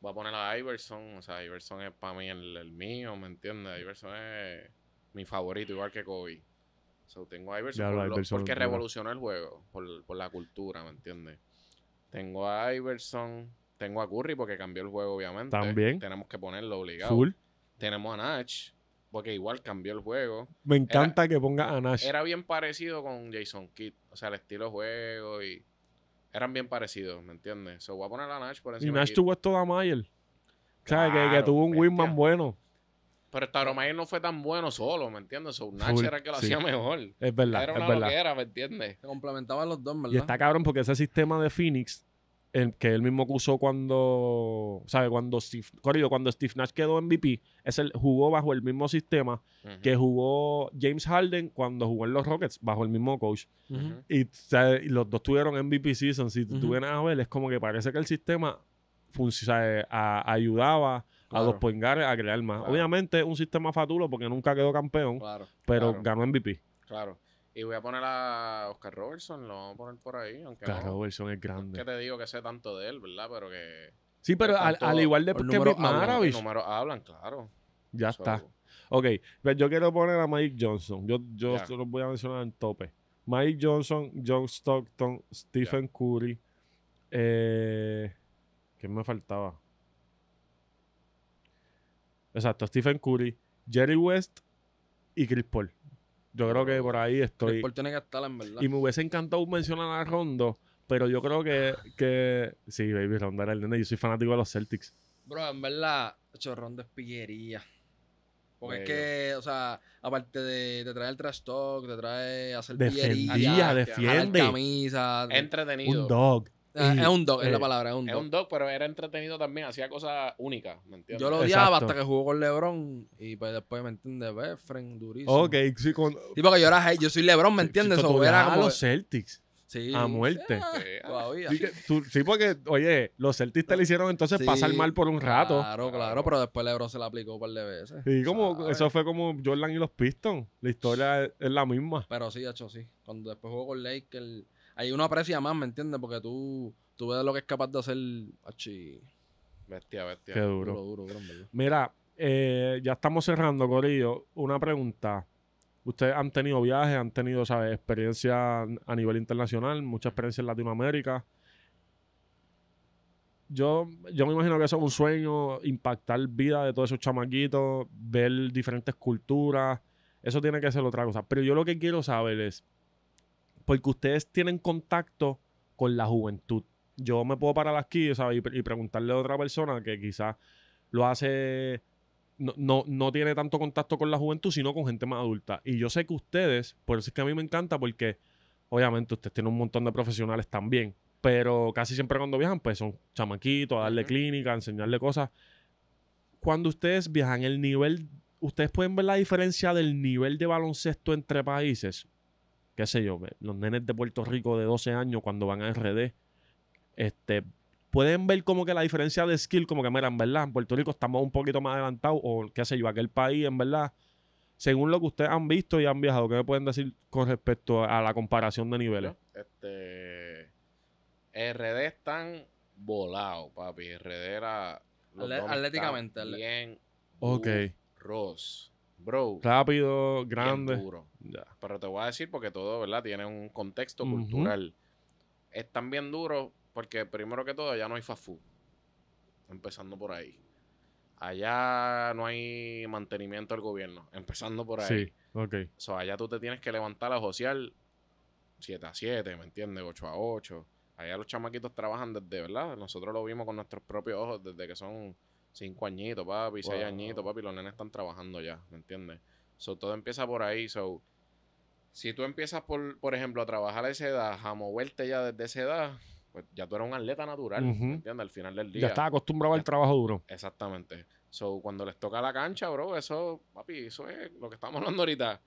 Voy a poner a Iverson. O sea, Iverson es para mí el, el mío, ¿me entiendes? Iverson es mi favorito, igual que Kobe. So, tengo a Iverson, por lo- Iverson porque revolucionó el juego, por, por la cultura, ¿me entiendes? Tengo a Iverson, tengo a Curry porque cambió el juego, obviamente. También. Tenemos que ponerlo obligado. Full. Tenemos a Natch, porque igual cambió el juego. Me encanta que ponga a Nash. Era bien parecido con Jason Kidd. O sea, el estilo de juego y. Eran bien parecidos, ¿me entiendes? So, voy a poner a Nash por y encima. de Nash tuvo esto a Mayer. ¿Sabes? Que, que tuvo un wingman bueno. Pero Taromayer no fue tan bueno solo, ¿me entiendes? So, Nash Full, era el que lo sí. hacía mejor. Es verdad, era es una verdad. loquera, ¿me entiendes? Se complementaban los dos, ¿verdad? Y está cabrón porque ese sistema de Phoenix, el que él mismo usó cuando, ¿sabes? Cuando Steve, corrido, cuando Steve Nash quedó MVP, es el, jugó bajo el mismo sistema que jugó James Harden cuando jugó en los Rockets, bajo el mismo coach. Y, los dos tuvieron MVP season. Si tú vienes a ver, es como que parece que el sistema a- ayudaba a los point guards a crear más. Claro. Obviamente es un sistema fatulo porque nunca quedó campeón, Claro. pero Claro. ganó MVP. Claro. Y voy a poner a Oscar Robertson, lo vamos a poner por ahí, aunque Claro, no. Robertson es Que grande. te digo que sé tanto de él, ¿verdad? Pero que Sí, pero al, al igual de que números Pete hablan, los números hablan, claro. ya está. Ok, pero yo quiero poner a Mike Johnson. Yo, yo los voy a mencionar en tope. Mike Johnson, John Stockton, Stephen Curry. Eh, ¿Quién me faltaba? Exacto, Stephen Curry, Jerry West y Chris Paul. Yo creo que por ahí Chris estoy. Paul tiene que estar en verdad. Y me hubiese encantado mencionar a Rondo, pero yo creo que, que sí, baby, Rondo era el nene. Yo soy fanático de los Celtics. Bro, en verdad, chorrón de pillería. Porque es que, o sea, aparte de, de traer el trash talk, te trae hacer Defendía, pillería, defiende. camisa. Entretenido. Un dog. Ah, Y- es un dog, es eh, la palabra, es un Es dog. un dog, pero era entretenido también, hacía cosas únicas, ¿me entiendes? Yo lo odiaba Exacto. hasta que jugó con LeBron y pues después me entiendes, Befren, durísimo. Ok, sí, con, Sí, porque yo era yo soy LeBron, ¿me entiendes? Sí, O tú era odiabas a como los Celtics. sí, a muerte. Sí, todavía. Sí, que tú- sí, porque, oye, los Celtics te le hicieron entonces Sí, pasar mal por un rato. Claro, claro, pero después LeBron se la aplicó un par de veces. Y como, ¿sabes? eso fue como Jordan y los Pistons. La historia es, es la misma. Pero sí, hecho sí. Cuando después jugó con Lakers, ahí uno aprecia más, ¿me entiendes? Porque tú, tú ves lo que es capaz de hacer. Achi, Bestia, bestia. Qué duro, duro. duro, duro, en verdad. Mira, eh, ya estamos cerrando, Corillo. Una pregunta. Ustedes han tenido viajes, han tenido, ¿sabes? Experiencia a nivel internacional, mucha experiencia en Latinoamérica. Yo, yo me imagino que eso es un sueño, impactar vida de todos esos chamaquitos, ver diferentes culturas. Eso tiene que ser otra cosa. Pero yo lo que quiero saber es, porque ustedes tienen contacto con la juventud. Yo me puedo parar aquí ¿sabes? y, pre- y preguntarle a otra persona que quizás lo hace, no, no, no tiene tanto contacto con la juventud, sino con gente más adulta. Y yo sé que ustedes, por eso es que a mí me encanta, porque obviamente ustedes tienen un montón de profesionales también, pero casi siempre cuando viajan, pues son chamaquitos, a darle clínica, a enseñarle cosas. Cuando ustedes viajan, el nivel, ustedes pueden ver la diferencia del nivel de baloncesto entre países. Qué sé yo, los nenes de Puerto Rico de 12 años cuando van a RD, este, pueden ver como que la diferencia de skill, como que, mira, en verdad, en Puerto Rico estamos un poquito más adelantados, o qué sé yo, aquel país, en verdad, según lo que ustedes han visto y han viajado, ¿qué me pueden decir con respecto a la comparación de niveles? Este. RD están volado, papi. Ale- domis atléticamente, Bien. Ok. Duros. Bro. Rápido, bien grande. duro. Ya. Pero te voy a decir porque todo, ¿verdad? Tiene un contexto Ujú. cultural. Están bien duros porque primero que todo allá no hay fast food. Empezando por ahí. Allá no hay mantenimiento del gobierno. Empezando por ahí. Sí, ok. So, allá tú te tienes que levantar a social 7 a 7, ¿me entiendes? 8 a 8. Allá los chamaquitos trabajan desde, ¿verdad? Nosotros lo vimos con nuestros propios ojos desde que son 5 añitos, papi, 6 Wow. añitos, papi. Los nenes están trabajando ya, ¿me entiendes? So, todo empieza por ahí. So, si tú empiezas, por, por ejemplo, a trabajar a esa edad, a moverte ya desde esa edad, pues ya tú eres un atleta natural. ¿me entiendes? Al final del día. Ya estás acostumbrado al trabajo duro. Exactamente. So, cuando les toca la cancha, bro, eso, papi, eso es lo que estamos hablando ahorita.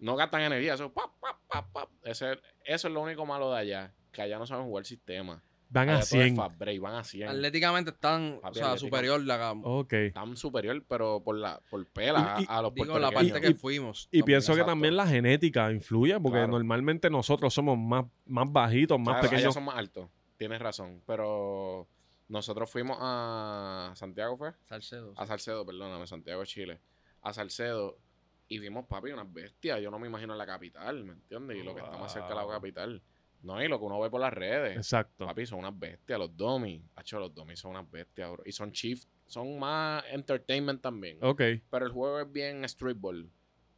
No gastan energía, eso, pap, pap, pap, pap. Ese- eso es lo único malo de allá, que allá no saben jugar sistema. Van a Allá todo es 100. fast break, van a 100. Atléticamente están, Papi, o sea, atlético. superior la, Ok. Están superior, pero por la por pela Y- y- a, los digo, la parte Y- que fuimos. Y pienso que exacto. también la genética influye, porque Claro. normalmente nosotros somos más, más bajitos, más Claro, pequeños. son más altos, tienes razón. Pero nosotros fuimos a Santiago, ¿fue? Salcedo. A Salcedo, perdóname, Santiago Chile. A Salcedo. Y vimos, papi, unas bestias. Yo no me imagino en la capital, ¿me entiendes? Y lo que está más cerca de la capital. No, y lo que uno ve por las redes. Exacto. Papi, son unas bestias. Los domis. Hacho, los domis son unas bestias, bro. Y son chief. Son más entertainment también. Ok. Pero el juego es bien streetball.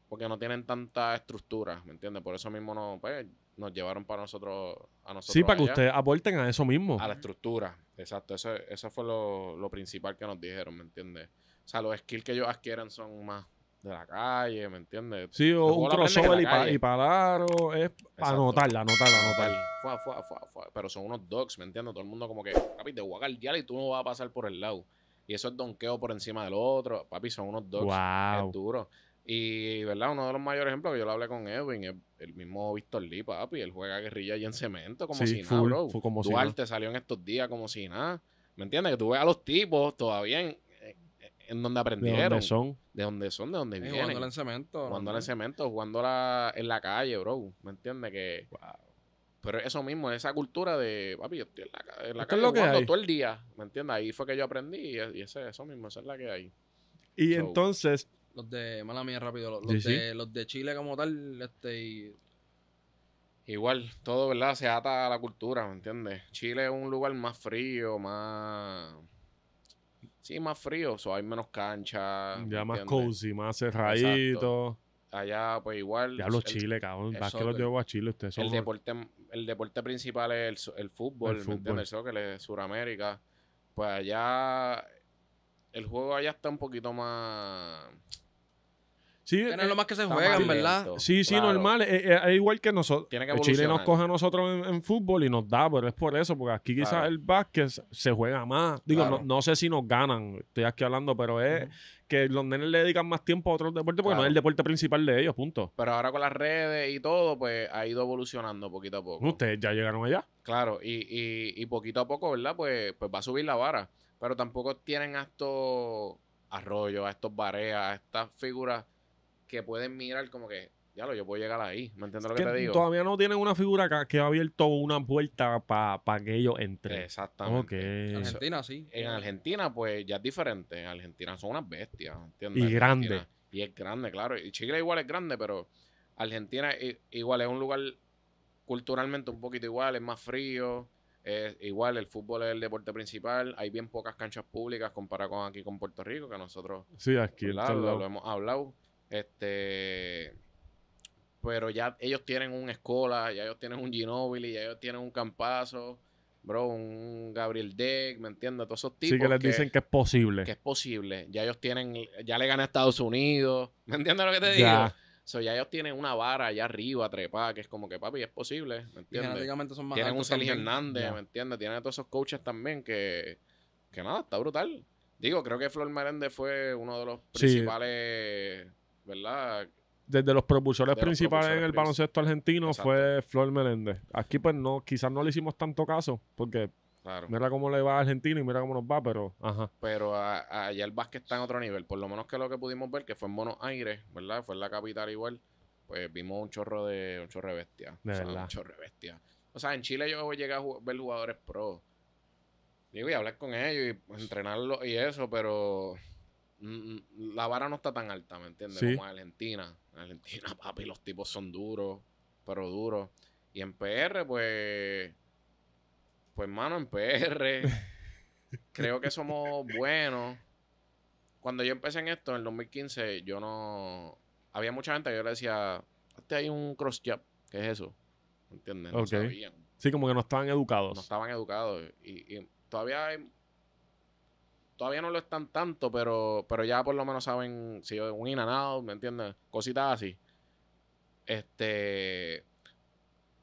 Porque no tienen tanta estructura, ¿me entiendes? Por eso mismo no, pues, nos llevaron para nosotros, a nosotros Sí, para que ustedes aporten a eso mismo. A la estructura, exacto. Eso, eso fue lo, lo principal que nos dijeron, ¿me entiendes? O sea, los skills que ellos adquieren son más de la calle, ¿me entiendes? Sí, o un crossover y, pa- y palaro es anotarla, anotarla, anotarla. Fua, fua, fua, fua. Pero son unos dogs, ¿me entiendes? Todo el mundo como que, papi, te voy a guardiar y tú no vas a pasar por el lado. Y eso es donqueo por encima del otro. Papi, son unos dogs. Wow. Es duro. Y, ¿verdad? Uno de los mayores ejemplos que yo lo hablé con Edwin es el mismo Víctor Lee, papi. Él juega guerrilla allí en cemento como Sí, si nada, bro. full como si Duarte salió en estos días como si nada. ¿Me entiendes? Que tú ves a los tipos todavía en, en- donde ¿De aprendieron. dónde son? De dónde son, de dónde vienen. jugándola en cemento. Jugando en cemento, jugando la- en la calle, bro. ¿Me entiendes? Que... Wow. Pero eso mismo, esa cultura de, papi, yo estoy en la, en la calle lo que jugando hay. todo el día, ¿me entiendes? Ahí fue que yo aprendí y, y ese, eso mismo, esa es la que hay. Y So- entonces, Los de, mala mía, rápido. Los, Sí, los sí. de, los de Chile como tal, este, y Igual, todo, ¿verdad? Se ata a la cultura, ¿me entiendes? Chile es un lugar más frío, más... Sí, más frío, so, hay menos cancha. ¿me ya más cozy, más cerradito. Allá, pues igual... Diablo, el- Chile, cabrón. ¿Vas que los llevo a Chile? Ustedes son El deporte, el deporte principal es el, el fútbol, El ¿me fútbol. entiendes? El es Suramérica. Pues allá... El juego allá está un poquito más... Sí, tienen eh, lo más que se juegan, ¿verdad? Sí, sí, claro. normal. Es, es- es igual que nosotros. Tiene que Chile nos coge a nosotros en, en fútbol y nos da, pero es por eso, porque aquí quizás Claro. el básquet se- se juega más. Digo, Claro. no, no sé si nos ganan, estoy aquí hablando, pero es que los nenes le dedican más tiempo a otros deportes porque no es el deporte principal de ellos, punto. Pero ahora con las redes y todo, pues ha ido evolucionando poquito a poco. Ustedes ya llegaron allá. Claro, y, y, y poquito a poco, ¿verdad? Pues, pues va a subir la vara. Pero tampoco tienen a estos arroyos, a estos bareas, a estas figuras que pueden mirar como que, ya lo, yo puedo llegar ahí. ¿Me entiendes lo que, Que te digo? todavía no tienen una figura que, que ha abierto una puerta para que ellos entren. Exactamente. Ok. Argentina, sí. En Argentina, pues ya es diferente. En Argentina son unas bestias, ¿entiendes? Y grande. Y es grande, claro. Y Chile igual es grande, pero Argentina igual es un lugar culturalmente un poquito igual, es más frío. Es igual, el fútbol es el deporte principal. Hay bien pocas canchas públicas comparado con aquí con Puerto Rico, que nosotros Sí, aquí en lo, lo hemos hablado. Este, pero ya ellos tienen un Escola, ya ellos tienen un Ginobili, ya ellos tienen un Campazo, bro, un Gabriel Deck, ¿me entiendes? Todos esos tipos Sí, que les dicen que es posible. que es posible. Ya ellos tienen, ya le gané a Estados Unidos, ¿me entiendes lo que te digo? Ya. So, ya ellos tienen una vara allá arriba, trepada, que es como que, papi, es posible, ¿me entiendes? genéticamente son más Tienen un Sergio. Hernández, Ya. ¿me entiendes? Tienen a todos esos coaches también que, que nada, está brutal. Digo, creo que Flor Meléndez fue uno de los Sí. ¿Verdad? Desde los propulsores De los principales en el baloncesto argentino Exacto. fue Flor Meléndez. Aquí pues no, quizás no le hicimos tanto caso, porque Claro. mira cómo le va a Argentina y mira cómo nos va, pero ajá. Pero a- a- allá el básquet está en otro nivel. Por lo menos que lo que pudimos ver, que fue en Buenos Aires, ¿verdad? Fue en la capital igual. Pues vimos un chorro de, un chorro de bestia. De O sea, verdad. Un chorro de bestia. O sea, en Chile yo llegué a ju- ver jugadores pro. Digo, y hablar con ellos y entrenarlos y eso, pero la vara no está tan alta, ¿me entiendes? Sí. Como en Argentina. En Argentina, (laughs) papi, los tipos son duros, pero duros. Y en PR, pues. Pues, mano, en PR. (laughs) creo que somos buenos. Cuando yo empecé en esto, en el 2015, yo no. Había mucha gente que yo le decía, este hay un cross jab. ¿Qué es eso? ¿Me entiendes? No sabían Sí, como que no estaban educados. no estaban educados y, y todavía hay- todavía no lo están tanto pero pero ya por lo menos saben si un in and out, ¿me entiendes? cositas así este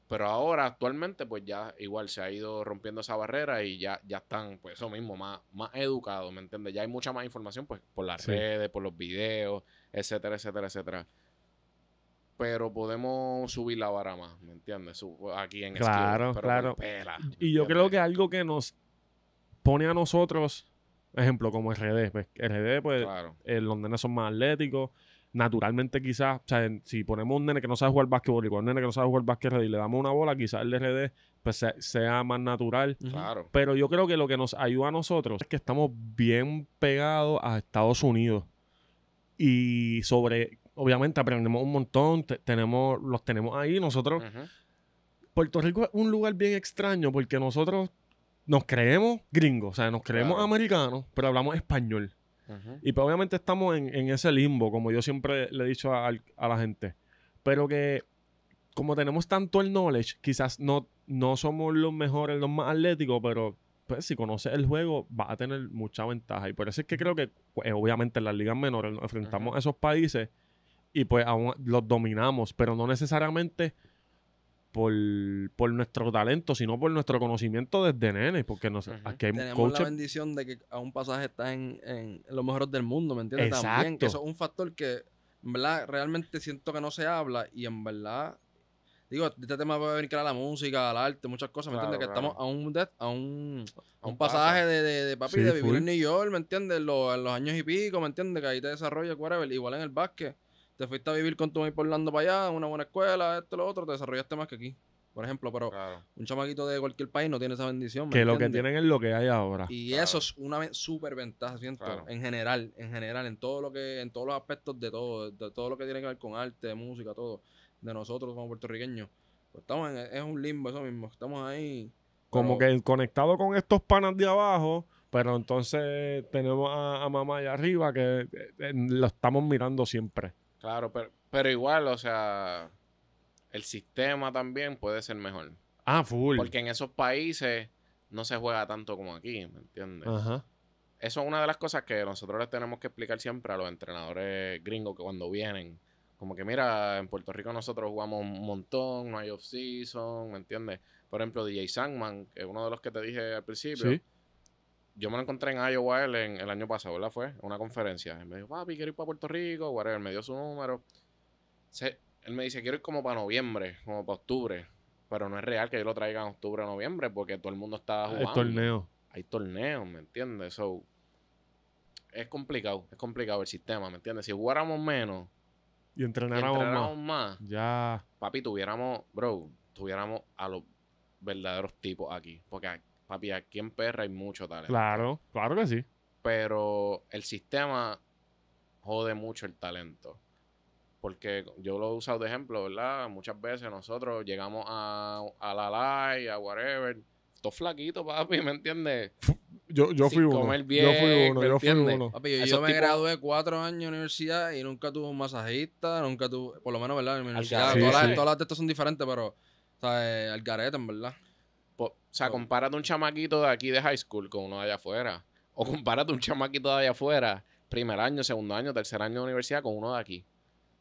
pero ahora actualmente pues ya igual se ha ido rompiendo esa barrera y ya ya están pues eso mismo más más educados ¿me entiendes? ya hay mucha más información pues por las Sí. redes por los videos etcétera etcétera etcétera pero podemos subir la vara más, ¿me entiendes? Aquí en skill, Claro, pero claro. con pela, ¿me Y yo creo que algo que nos pone a nosotros, ejemplo, como RD, pues RD, pues Claro. eh, los nenes son más atléticos. Naturalmente, quizás, o sea, en- si ponemos un nene que no sabe jugar básquetbol y con un nene que no sabe jugar básquetbol y le damos una bola, quizás el RD pues, se- sea más natural. Claro. Pero yo creo que lo que nos ayuda a nosotros es que estamos bien pegados a Estados Unidos. Y sobre, obviamente, aprendemos un montón, te- tenemos, los tenemos ahí. Nosotros. Puerto Rico es un lugar bien extraño porque nosotros nos creemos gringos, o sea, nos creemos Claro. americanos, pero hablamos español. Y pues obviamente estamos en, en ese limbo, como yo siempre le he dicho a, a la gente. Pero que como tenemos tanto el knowledge, quizás no, no somos los mejores, los más atléticos, pero pues si conoces el juego vas a tener mucha ventaja. Y por eso es que creo que pues, obviamente en las ligas menores nos enfrentamos a esos países y pues aún los dominamos, pero no necesariamente por, por nuestro talento, sino por nuestro conocimiento desde nene, porque nos, Ujú. aquí hay Tenemos coaches la bendición de que a un pasaje está en, en los mejores del mundo, ¿me entiendes? También, Exacto. que eso es un factor que, en verdad, realmente siento que no se habla y en verdad, digo, este tema puede venir a la música, al arte, muchas cosas, ¿me Claro, entiendes? Que estamos a un, de- a un, a un pasaje de, de, de papi, Sí, de vivir full. en New York, ¿me entiendes? Lo- en los años y pico, ¿me entiendes? Que ahí te desarrollas, whatever. Igual en el básquet, te fuiste a vivir con tu mamá por Orlando para allá, una buena escuela, esto, lo otro, te desarrollaste más que aquí, por ejemplo, pero Claro. un chamaquito de cualquier país no tiene esa bendición. ¿me que lo que tienen es lo que hay ahora. Y Claro. eso es una súper ventaja, siento, Claro. en general, en general, en todo lo que, en todos los aspectos de todo, de todo lo que tiene que ver con arte, música, todo, de nosotros como puertorriqueños. Pues estamos en, es un limbo eso mismo, estamos ahí. Como pero- que conectado con estos panas de abajo, pero entonces tenemos a, a mamá allá arriba que eh, eh, lo estamos mirando siempre. Claro, pero, pero igual, o sea, el sistema también puede ser mejor. Ah, full. Porque en esos países no se juega tanto como aquí, ¿me entiendes? Ajá. Eso es una de las cosas que nosotros les tenemos que explicar siempre a los entrenadores gringos que cuando vienen. Como que mira, en Puerto Rico nosotros jugamos un montón, no hay off-season, ¿me entiendes? Por ejemplo, DJ Sandman, que es uno de los que te dije al principio. Sí. Yo me lo encontré en Iowa él en, el año pasado, ¿verdad? Fue en una conferencia. Él me dijo, papi, quiero ir para Puerto Rico, whatever. Me dio su número. Se- él me dice, quiero ir como para noviembre, como para octubre. Pero no es real que yo lo traiga en octubre o noviembre porque todo el mundo está jugando. El torneo. Hay torneos, ¿me entiendes? So, es complicado, es complicado el sistema, ¿me entiendes? Si jugáramos menos Y y entrenáramos más. más, Ya. papi, tuviéramos, bro, tuviéramos a los verdaderos tipos aquí. Porque, a- papi, aquí en PR hay mucho talento. Claro, claro que sí. Pero el sistema jode mucho el talento. Porque yo lo he usado de ejemplo, ¿verdad? Muchas veces nosotros llegamos a, a la live, a whatever, todos flaquitos, papi, ¿me entiendes? Yo, yo Sin fui uno. comer yo fui uno, ¿me yo fui uno. Papi, yo, me tipos- gradué cuatro años en universidad y nunca tuve un masajista, nunca tuve, por lo menos, ¿verdad? En mi universidad, garete. todas, Sí, las, sí. todas las de estas son diferentes, pero, o sea, al garete, en verdad. O sea, compárate un chamaquito de aquí de high school con uno de allá afuera. O compárate un chamaquito de allá afuera, primer año, segundo año, tercer año de universidad con uno de aquí.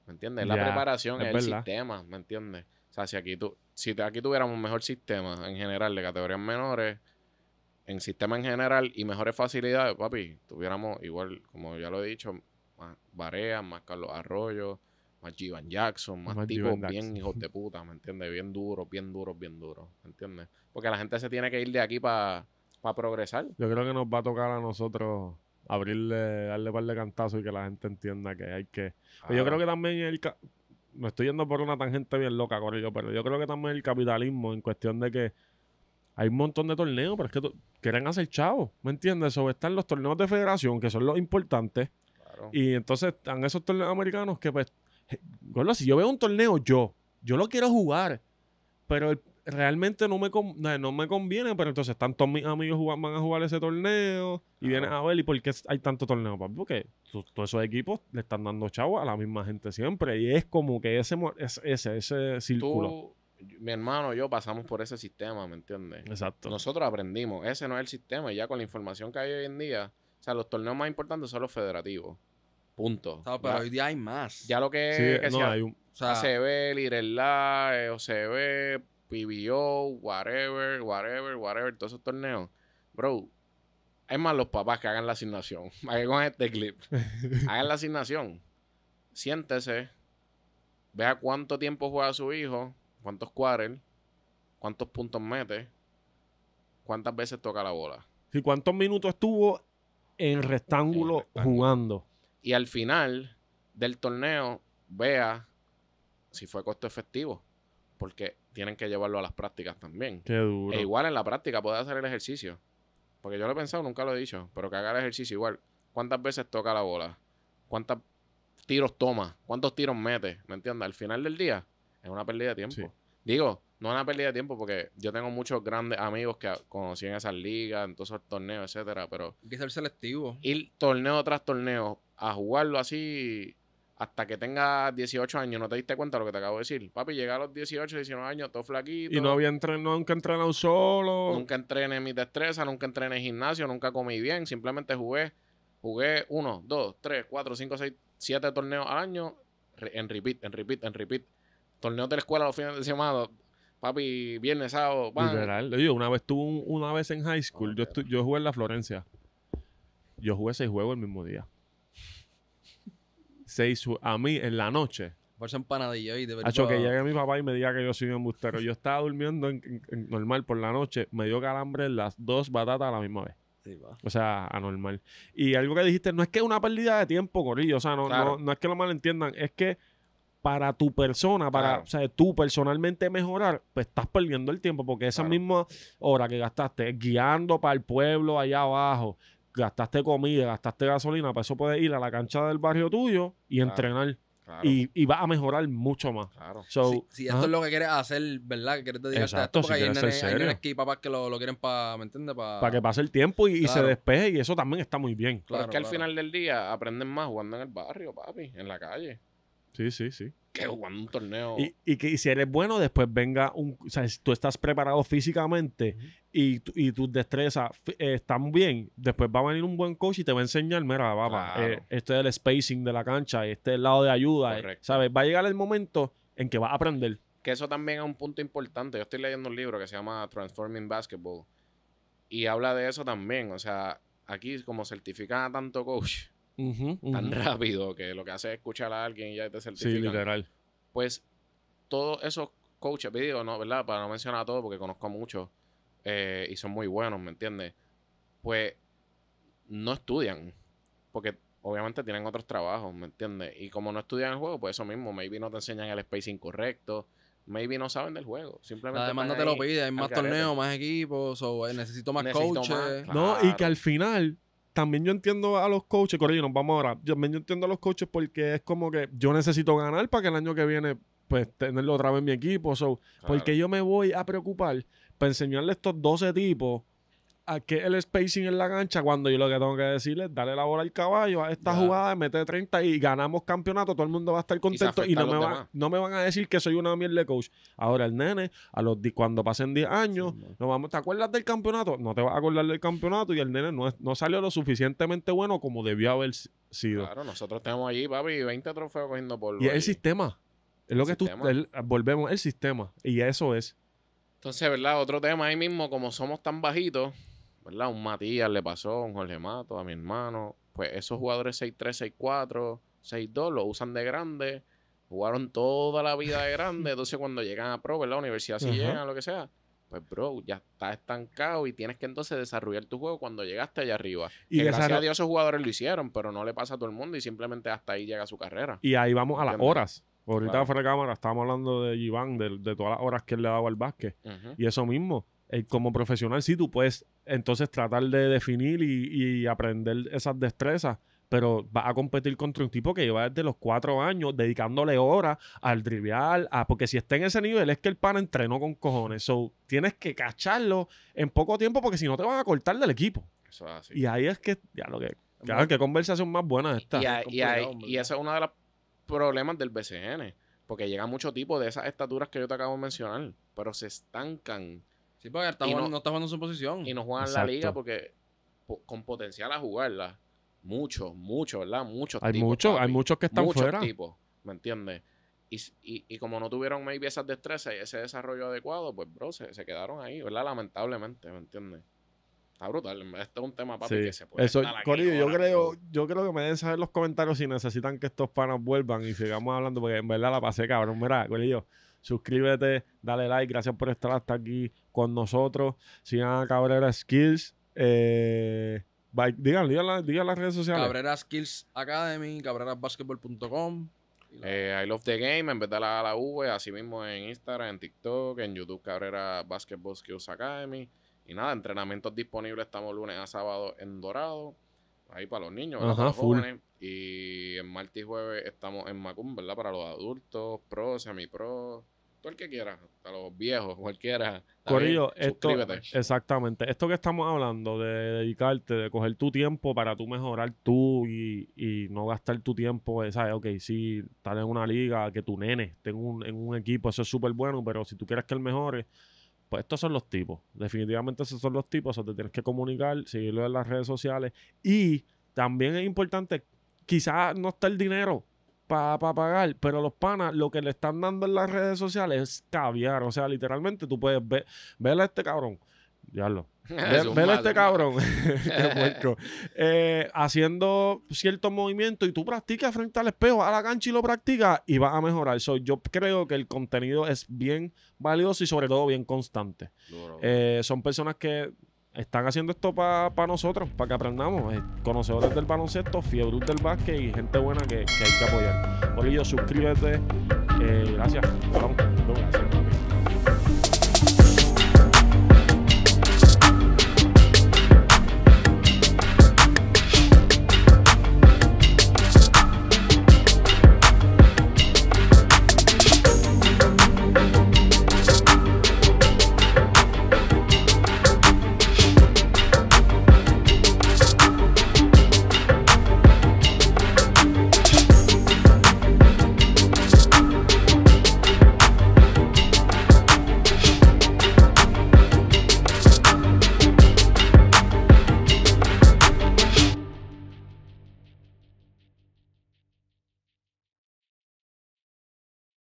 ¿Me entiendes? La Ya, preparación, es el verdad. sistema, ¿me entiendes? O sea, si aquí, tu, si aquí tuviéramos un mejor sistema en general de categorías menores, en sistema en general y mejores facilidades, papi, tuviéramos igual, como ya lo he dicho, más Barea, más Carlos Arroyo, más Jivan Jackson, más, Más tipos bien hijos de puta, ¿me entiendes? Bien duros, bien duros, bien duros, ¿me entiendes? Porque la gente se tiene que ir de aquí para progresar. Yo creo que nos va a tocar a nosotros abrirle, darle un par de cantazos y que la gente entienda que hay que. Pues yo creo que también el. ca- Me estoy yendo por una tangente bien loca, Corillo, pero yo creo que también el capitalismo, en cuestión de que Hay un montón de torneos, pero es que to- quieren hacer chavos, ¿me entiendes? Sobre están los torneos de federación, que son los importantes, Claro. y entonces están esos torneos americanos que, pues, gordo, si yo veo un torneo, yo, yo lo quiero jugar, pero realmente no me, con- no, me conviene, pero entonces están todos mis amigos van a jugar ese torneo y vienes a ver, ¿y por qué hay tanto torneo? Porque to- todos esos equipos le están dando chavos a la misma gente siempre, y es como que ese, ese, ese círculo. Tú, mi hermano y yo pasamos por ese sistema, ¿me entiendes? Exacto. Nosotros aprendimos, ese no es el sistema y ya con la información que hay hoy en día, o sea, los torneos más importantes son los federativos. Punto. Pero Ya, hoy día hay más. ya lo que, Sí, que no, sea hay un, o sea, ACB, OCB, PBO, whatever, whatever, whatever, todos esos torneos. Bro, es más los papás que hagan la asignación. (laughs) Aquí con este clip. (laughs) hagan la asignación. Siéntese. Vea cuánto tiempo juega su hijo, cuántos quarters, cuántos puntos mete, cuántas veces toca la bola. ¿Y cuántos minutos estuvo en rectángulo, En rectángulo. jugando? Y al final del torneo, vea si fue costo efectivo. Porque tienen que llevarlo a las prácticas también. Qué duro. E igual en la práctica puede hacer el ejercicio. Porque yo lo he pensado, nunca lo he dicho. Pero que haga el ejercicio igual. ¿Cuántas veces toca la bola? ¿Cuántos tiros toma? ¿Cuántos tiros mete? ¿Me entiendes? Al final del día es una pérdida de tiempo. Sí. Digo, no es una pérdida de tiempo porque yo tengo muchos grandes amigos que conocí en esas ligas, en todos esos torneos, etcétera. Pero hay que ser selectivo. ir torneo tras torneo a jugarlo así hasta que tengas 18 años, no te diste cuenta de lo que te acabo de decir. Papi, llegué a los 18, 19 años, todo flaquito. Y no había entrenado, nunca entrenado solo. Nunca entrené mis destrezas, nunca entrené gimnasio, nunca comí bien, simplemente jugué. Jugué uno, dos, tres, cuatro, cinco, seis, siete torneos al año en repeat, en repeat, en repeat. Torneos de la escuela los fines de semana, papi, viernes, sábado, van. Literal. Oye, una vez tuve un- una vez en high school, yo, estu- yo jugué en la Florencia. Yo jugué seis juegos el mismo día. Seis ju- a mí en la noche. Por esa empanadilla y de Ha hecho que llegue mi papá y me diga que yo soy un embustero. Yo estaba durmiendo en- en- en normal por la noche, me dio calambre las dos batatas a la misma vez. Sí. O sea, anormal. Y algo que dijiste, no es que es una pérdida de tiempo, Corillo. O sea, no, Claro. no, no es que lo malentiendan, es que para tu persona, para, Claro. o sea, tú personalmente mejorar, pues estás perdiendo el tiempo porque esa Claro. misma hora que gastaste guiando para el pueblo allá abajo, gastaste comida, gastaste gasolina, para eso puedes ir a la cancha del barrio tuyo y Claro. entrenar. Claro, Y, y vas a mejorar mucho más. claro. So, si, si esto es lo que quieres hacer, ¿verdad? Que quieres dedicarte Exacto, a esto, porque si hay, nenes, hay serio. nenes que y papás que lo, lo quieren para, ¿me entiendes? Para para que pase el tiempo y, y se despeje y eso también está muy bien. Pero Claro, es que al final del día aprenden más jugando en el barrio, papi, en la calle, Sí, sí, sí. que jugando un torneo. Y, y que y si eres bueno, después venga un. O sea, si tú estás preparado físicamente y, tu- y tus destrezas eh, están bien, después va a venir un buen coach y te va a enseñar: mira, papá, Claro. eh, este es el spacing de la cancha, este es el lado de ayuda. eh, Correcto. ¿Sabes? Va a llegar el momento en que vas a aprender. Que eso también es un punto importante. Yo estoy leyendo un libro que se llama Transforming Basketball. Y habla de eso también. O sea, aquí como certifican a tanto coach Tan rápido que lo que hace es escuchar a alguien y ya te Sí, certifican. literal. pues todos esos coaches, digo, no, ¿verdad? Para no mencionar a todos porque conozco a muchos eh, y son muy buenos, ¿me entiendes? Pues no estudian porque obviamente tienen otros trabajos, ¿me entiendes? Y como no estudian el juego, pues eso mismo, maybe no te enseñan el spacing correcto, maybe no saben del juego, simplemente demanda están te lo pide, hay más torneos, más equipos, o eh, necesito más Necesito coaches. más. No, y que al final también yo entiendo a los coaches, Corillo, nos vamos ahora. Yo también yo entiendo a los coaches porque es como que yo necesito ganar para que el año que viene, pues, tenerlo otra vez en mi equipo. So, Claro. Porque yo me voy a preocupar para enseñarle a estos 12 tipos a qué es el spacing en la cancha cuando yo lo que tengo que decirles es darle la bola al caballo a esta Ya. jugada, mete 30 y ganamos campeonato, todo el mundo va a estar contento y, no, me los va- demás. no me van a decir que soy una mierda de coach. Ahora el nene, a los cuando pasen 10 años, no vamos, ¿te acuerdas del campeonato? No te vas a acordar del campeonato y el nene no, es- no salió lo suficientemente bueno como debió haber sido. Claro, nosotros tenemos allí, papi, 20 trofeos cogiendo polvo. Y es el allí. sistema. Es lo que tú, sistema. el- volvemos, el sistema. Y eso es. Entonces, ¿verdad? Otro tema ahí mismo, como somos tan bajitos, ¿verdad? Un Matías le pasó, un Jorge Mato, a mi hermano. Pues esos jugadores 6'3, 6'4, 6'2 lo usan de grande. Jugaron toda la vida de grande. (laughs) Entonces, cuando llegan a pro, ¿verdad? Universidad, si Ajá. llegan, lo que sea. Pues, bro, ya estás estancado y tienes que entonces desarrollar tu juego cuando llegaste allá arriba. Y que gracias a Dios esos jugadores lo hicieron, pero no le pasa a todo el mundo y simplemente hasta ahí llega su carrera. Y ahí vamos a las ¿Entiendes? horas. Ahorita Claro. fuera de cámara estábamos hablando de Iván, de, de todas las horas que él le daba al básquet. Y eso mismo. Eh, como profesional sí tú puedes entonces tratar de definir y, y aprender esas destrezas, pero vas a competir contra un tipo que lleva desde los cuatro años dedicándole horas al trivial, a, porque si está en ese nivel es que el pan entrenó con cojones. So, tienes que cacharlo en poco tiempo porque si no te van a cortar del equipo. Eso es así. Y ahí es que, ya lo que, claro, qué conversación más buena esta. Y, hay- y, ese es uno de los problemas del BCN. Porque llega mucho tipo de esas estaturas que yo te acabo de mencionar. Pero se estancan Sí, porque está Y jugando- no- no, está jugando en su posición. y no juegan Exacto. la liga porque po- con potencial a jugarla. Muchos, muchos, ¿verdad? Muchos hay tipos, muchos, hay muchos que están Muchos fuera. tipos, ¿me entiendes? Y, y, y como no tuvieron maybe esas destrezas y ese desarrollo adecuado, pues, bro, se, se quedaron ahí, ¿verdad? Lamentablemente, ¿me entiendes? Está brutal. Este es un tema, papi, Sí. que se puede Eso, Corillo, yo creo, yo creo que me deben saber en los comentarios si necesitan que estos panas vuelvan y sigamos hablando, porque en verdad la pasé cabrón. Mira, Corillo, suscríbete, dale like, gracias por estar hasta aquí con nosotros. Sigan a Cabrera Skills. Eh, la- digan las redes sociales. Cabrera Skills Academy, cabrerasbasketball.com. Eh, I love the game, en vez de la, la V, así mismo en Instagram, en TikTok, en YouTube Cabrera Basketball Skills Academy. Y nada, entrenamientos disponibles estamos lunes a sábado en Dorado. Ahí para los niños, para los full. jóvenes. Y en martes y jueves estamos en Macum, ¿verdad? Para los adultos, pro, semi-pro, todo el que quiera, hasta los viejos, cualquiera. ¿Está Corillo, esto, Suscríbete. exactamente, esto que estamos hablando de dedicarte, de coger tu tiempo para tú mejorar tú y, y no gastar tu tiempo, eh, ¿sabes? Ok, sí, estar en una liga, que tu nene esté en un, en un equipo, eso es súper bueno, pero si tú quieres que él mejore, pues estos son los tipos. Definitivamente esos son los tipos, o te tienes que comunicar, seguirlo en las redes sociales y también es importante, quizás no está el dinero para pagar, pero los panas lo que le están dando en las redes sociales es caviar. O sea, literalmente tú puedes ver, verle a este cabrón. Diablo. (laughs) Ve- Zumba, Vele a este cabrón. (laughs) (laughs) Qué. Eh, haciendo ciertos movimientos y tú practicas frente al espejo, a la cancha y lo practicas y vas a mejorar. So, yo creo que el contenido es bien valioso y sobre todo bien constante. Eh, son personas que están haciendo esto para nosotros, para que aprendamos. Eh, conocedores del baloncesto, fiebre del básquet y gente buena que, hay que apoyar. Por ello, suscríbete. Eh, gracias. Vamos. Nos vemos.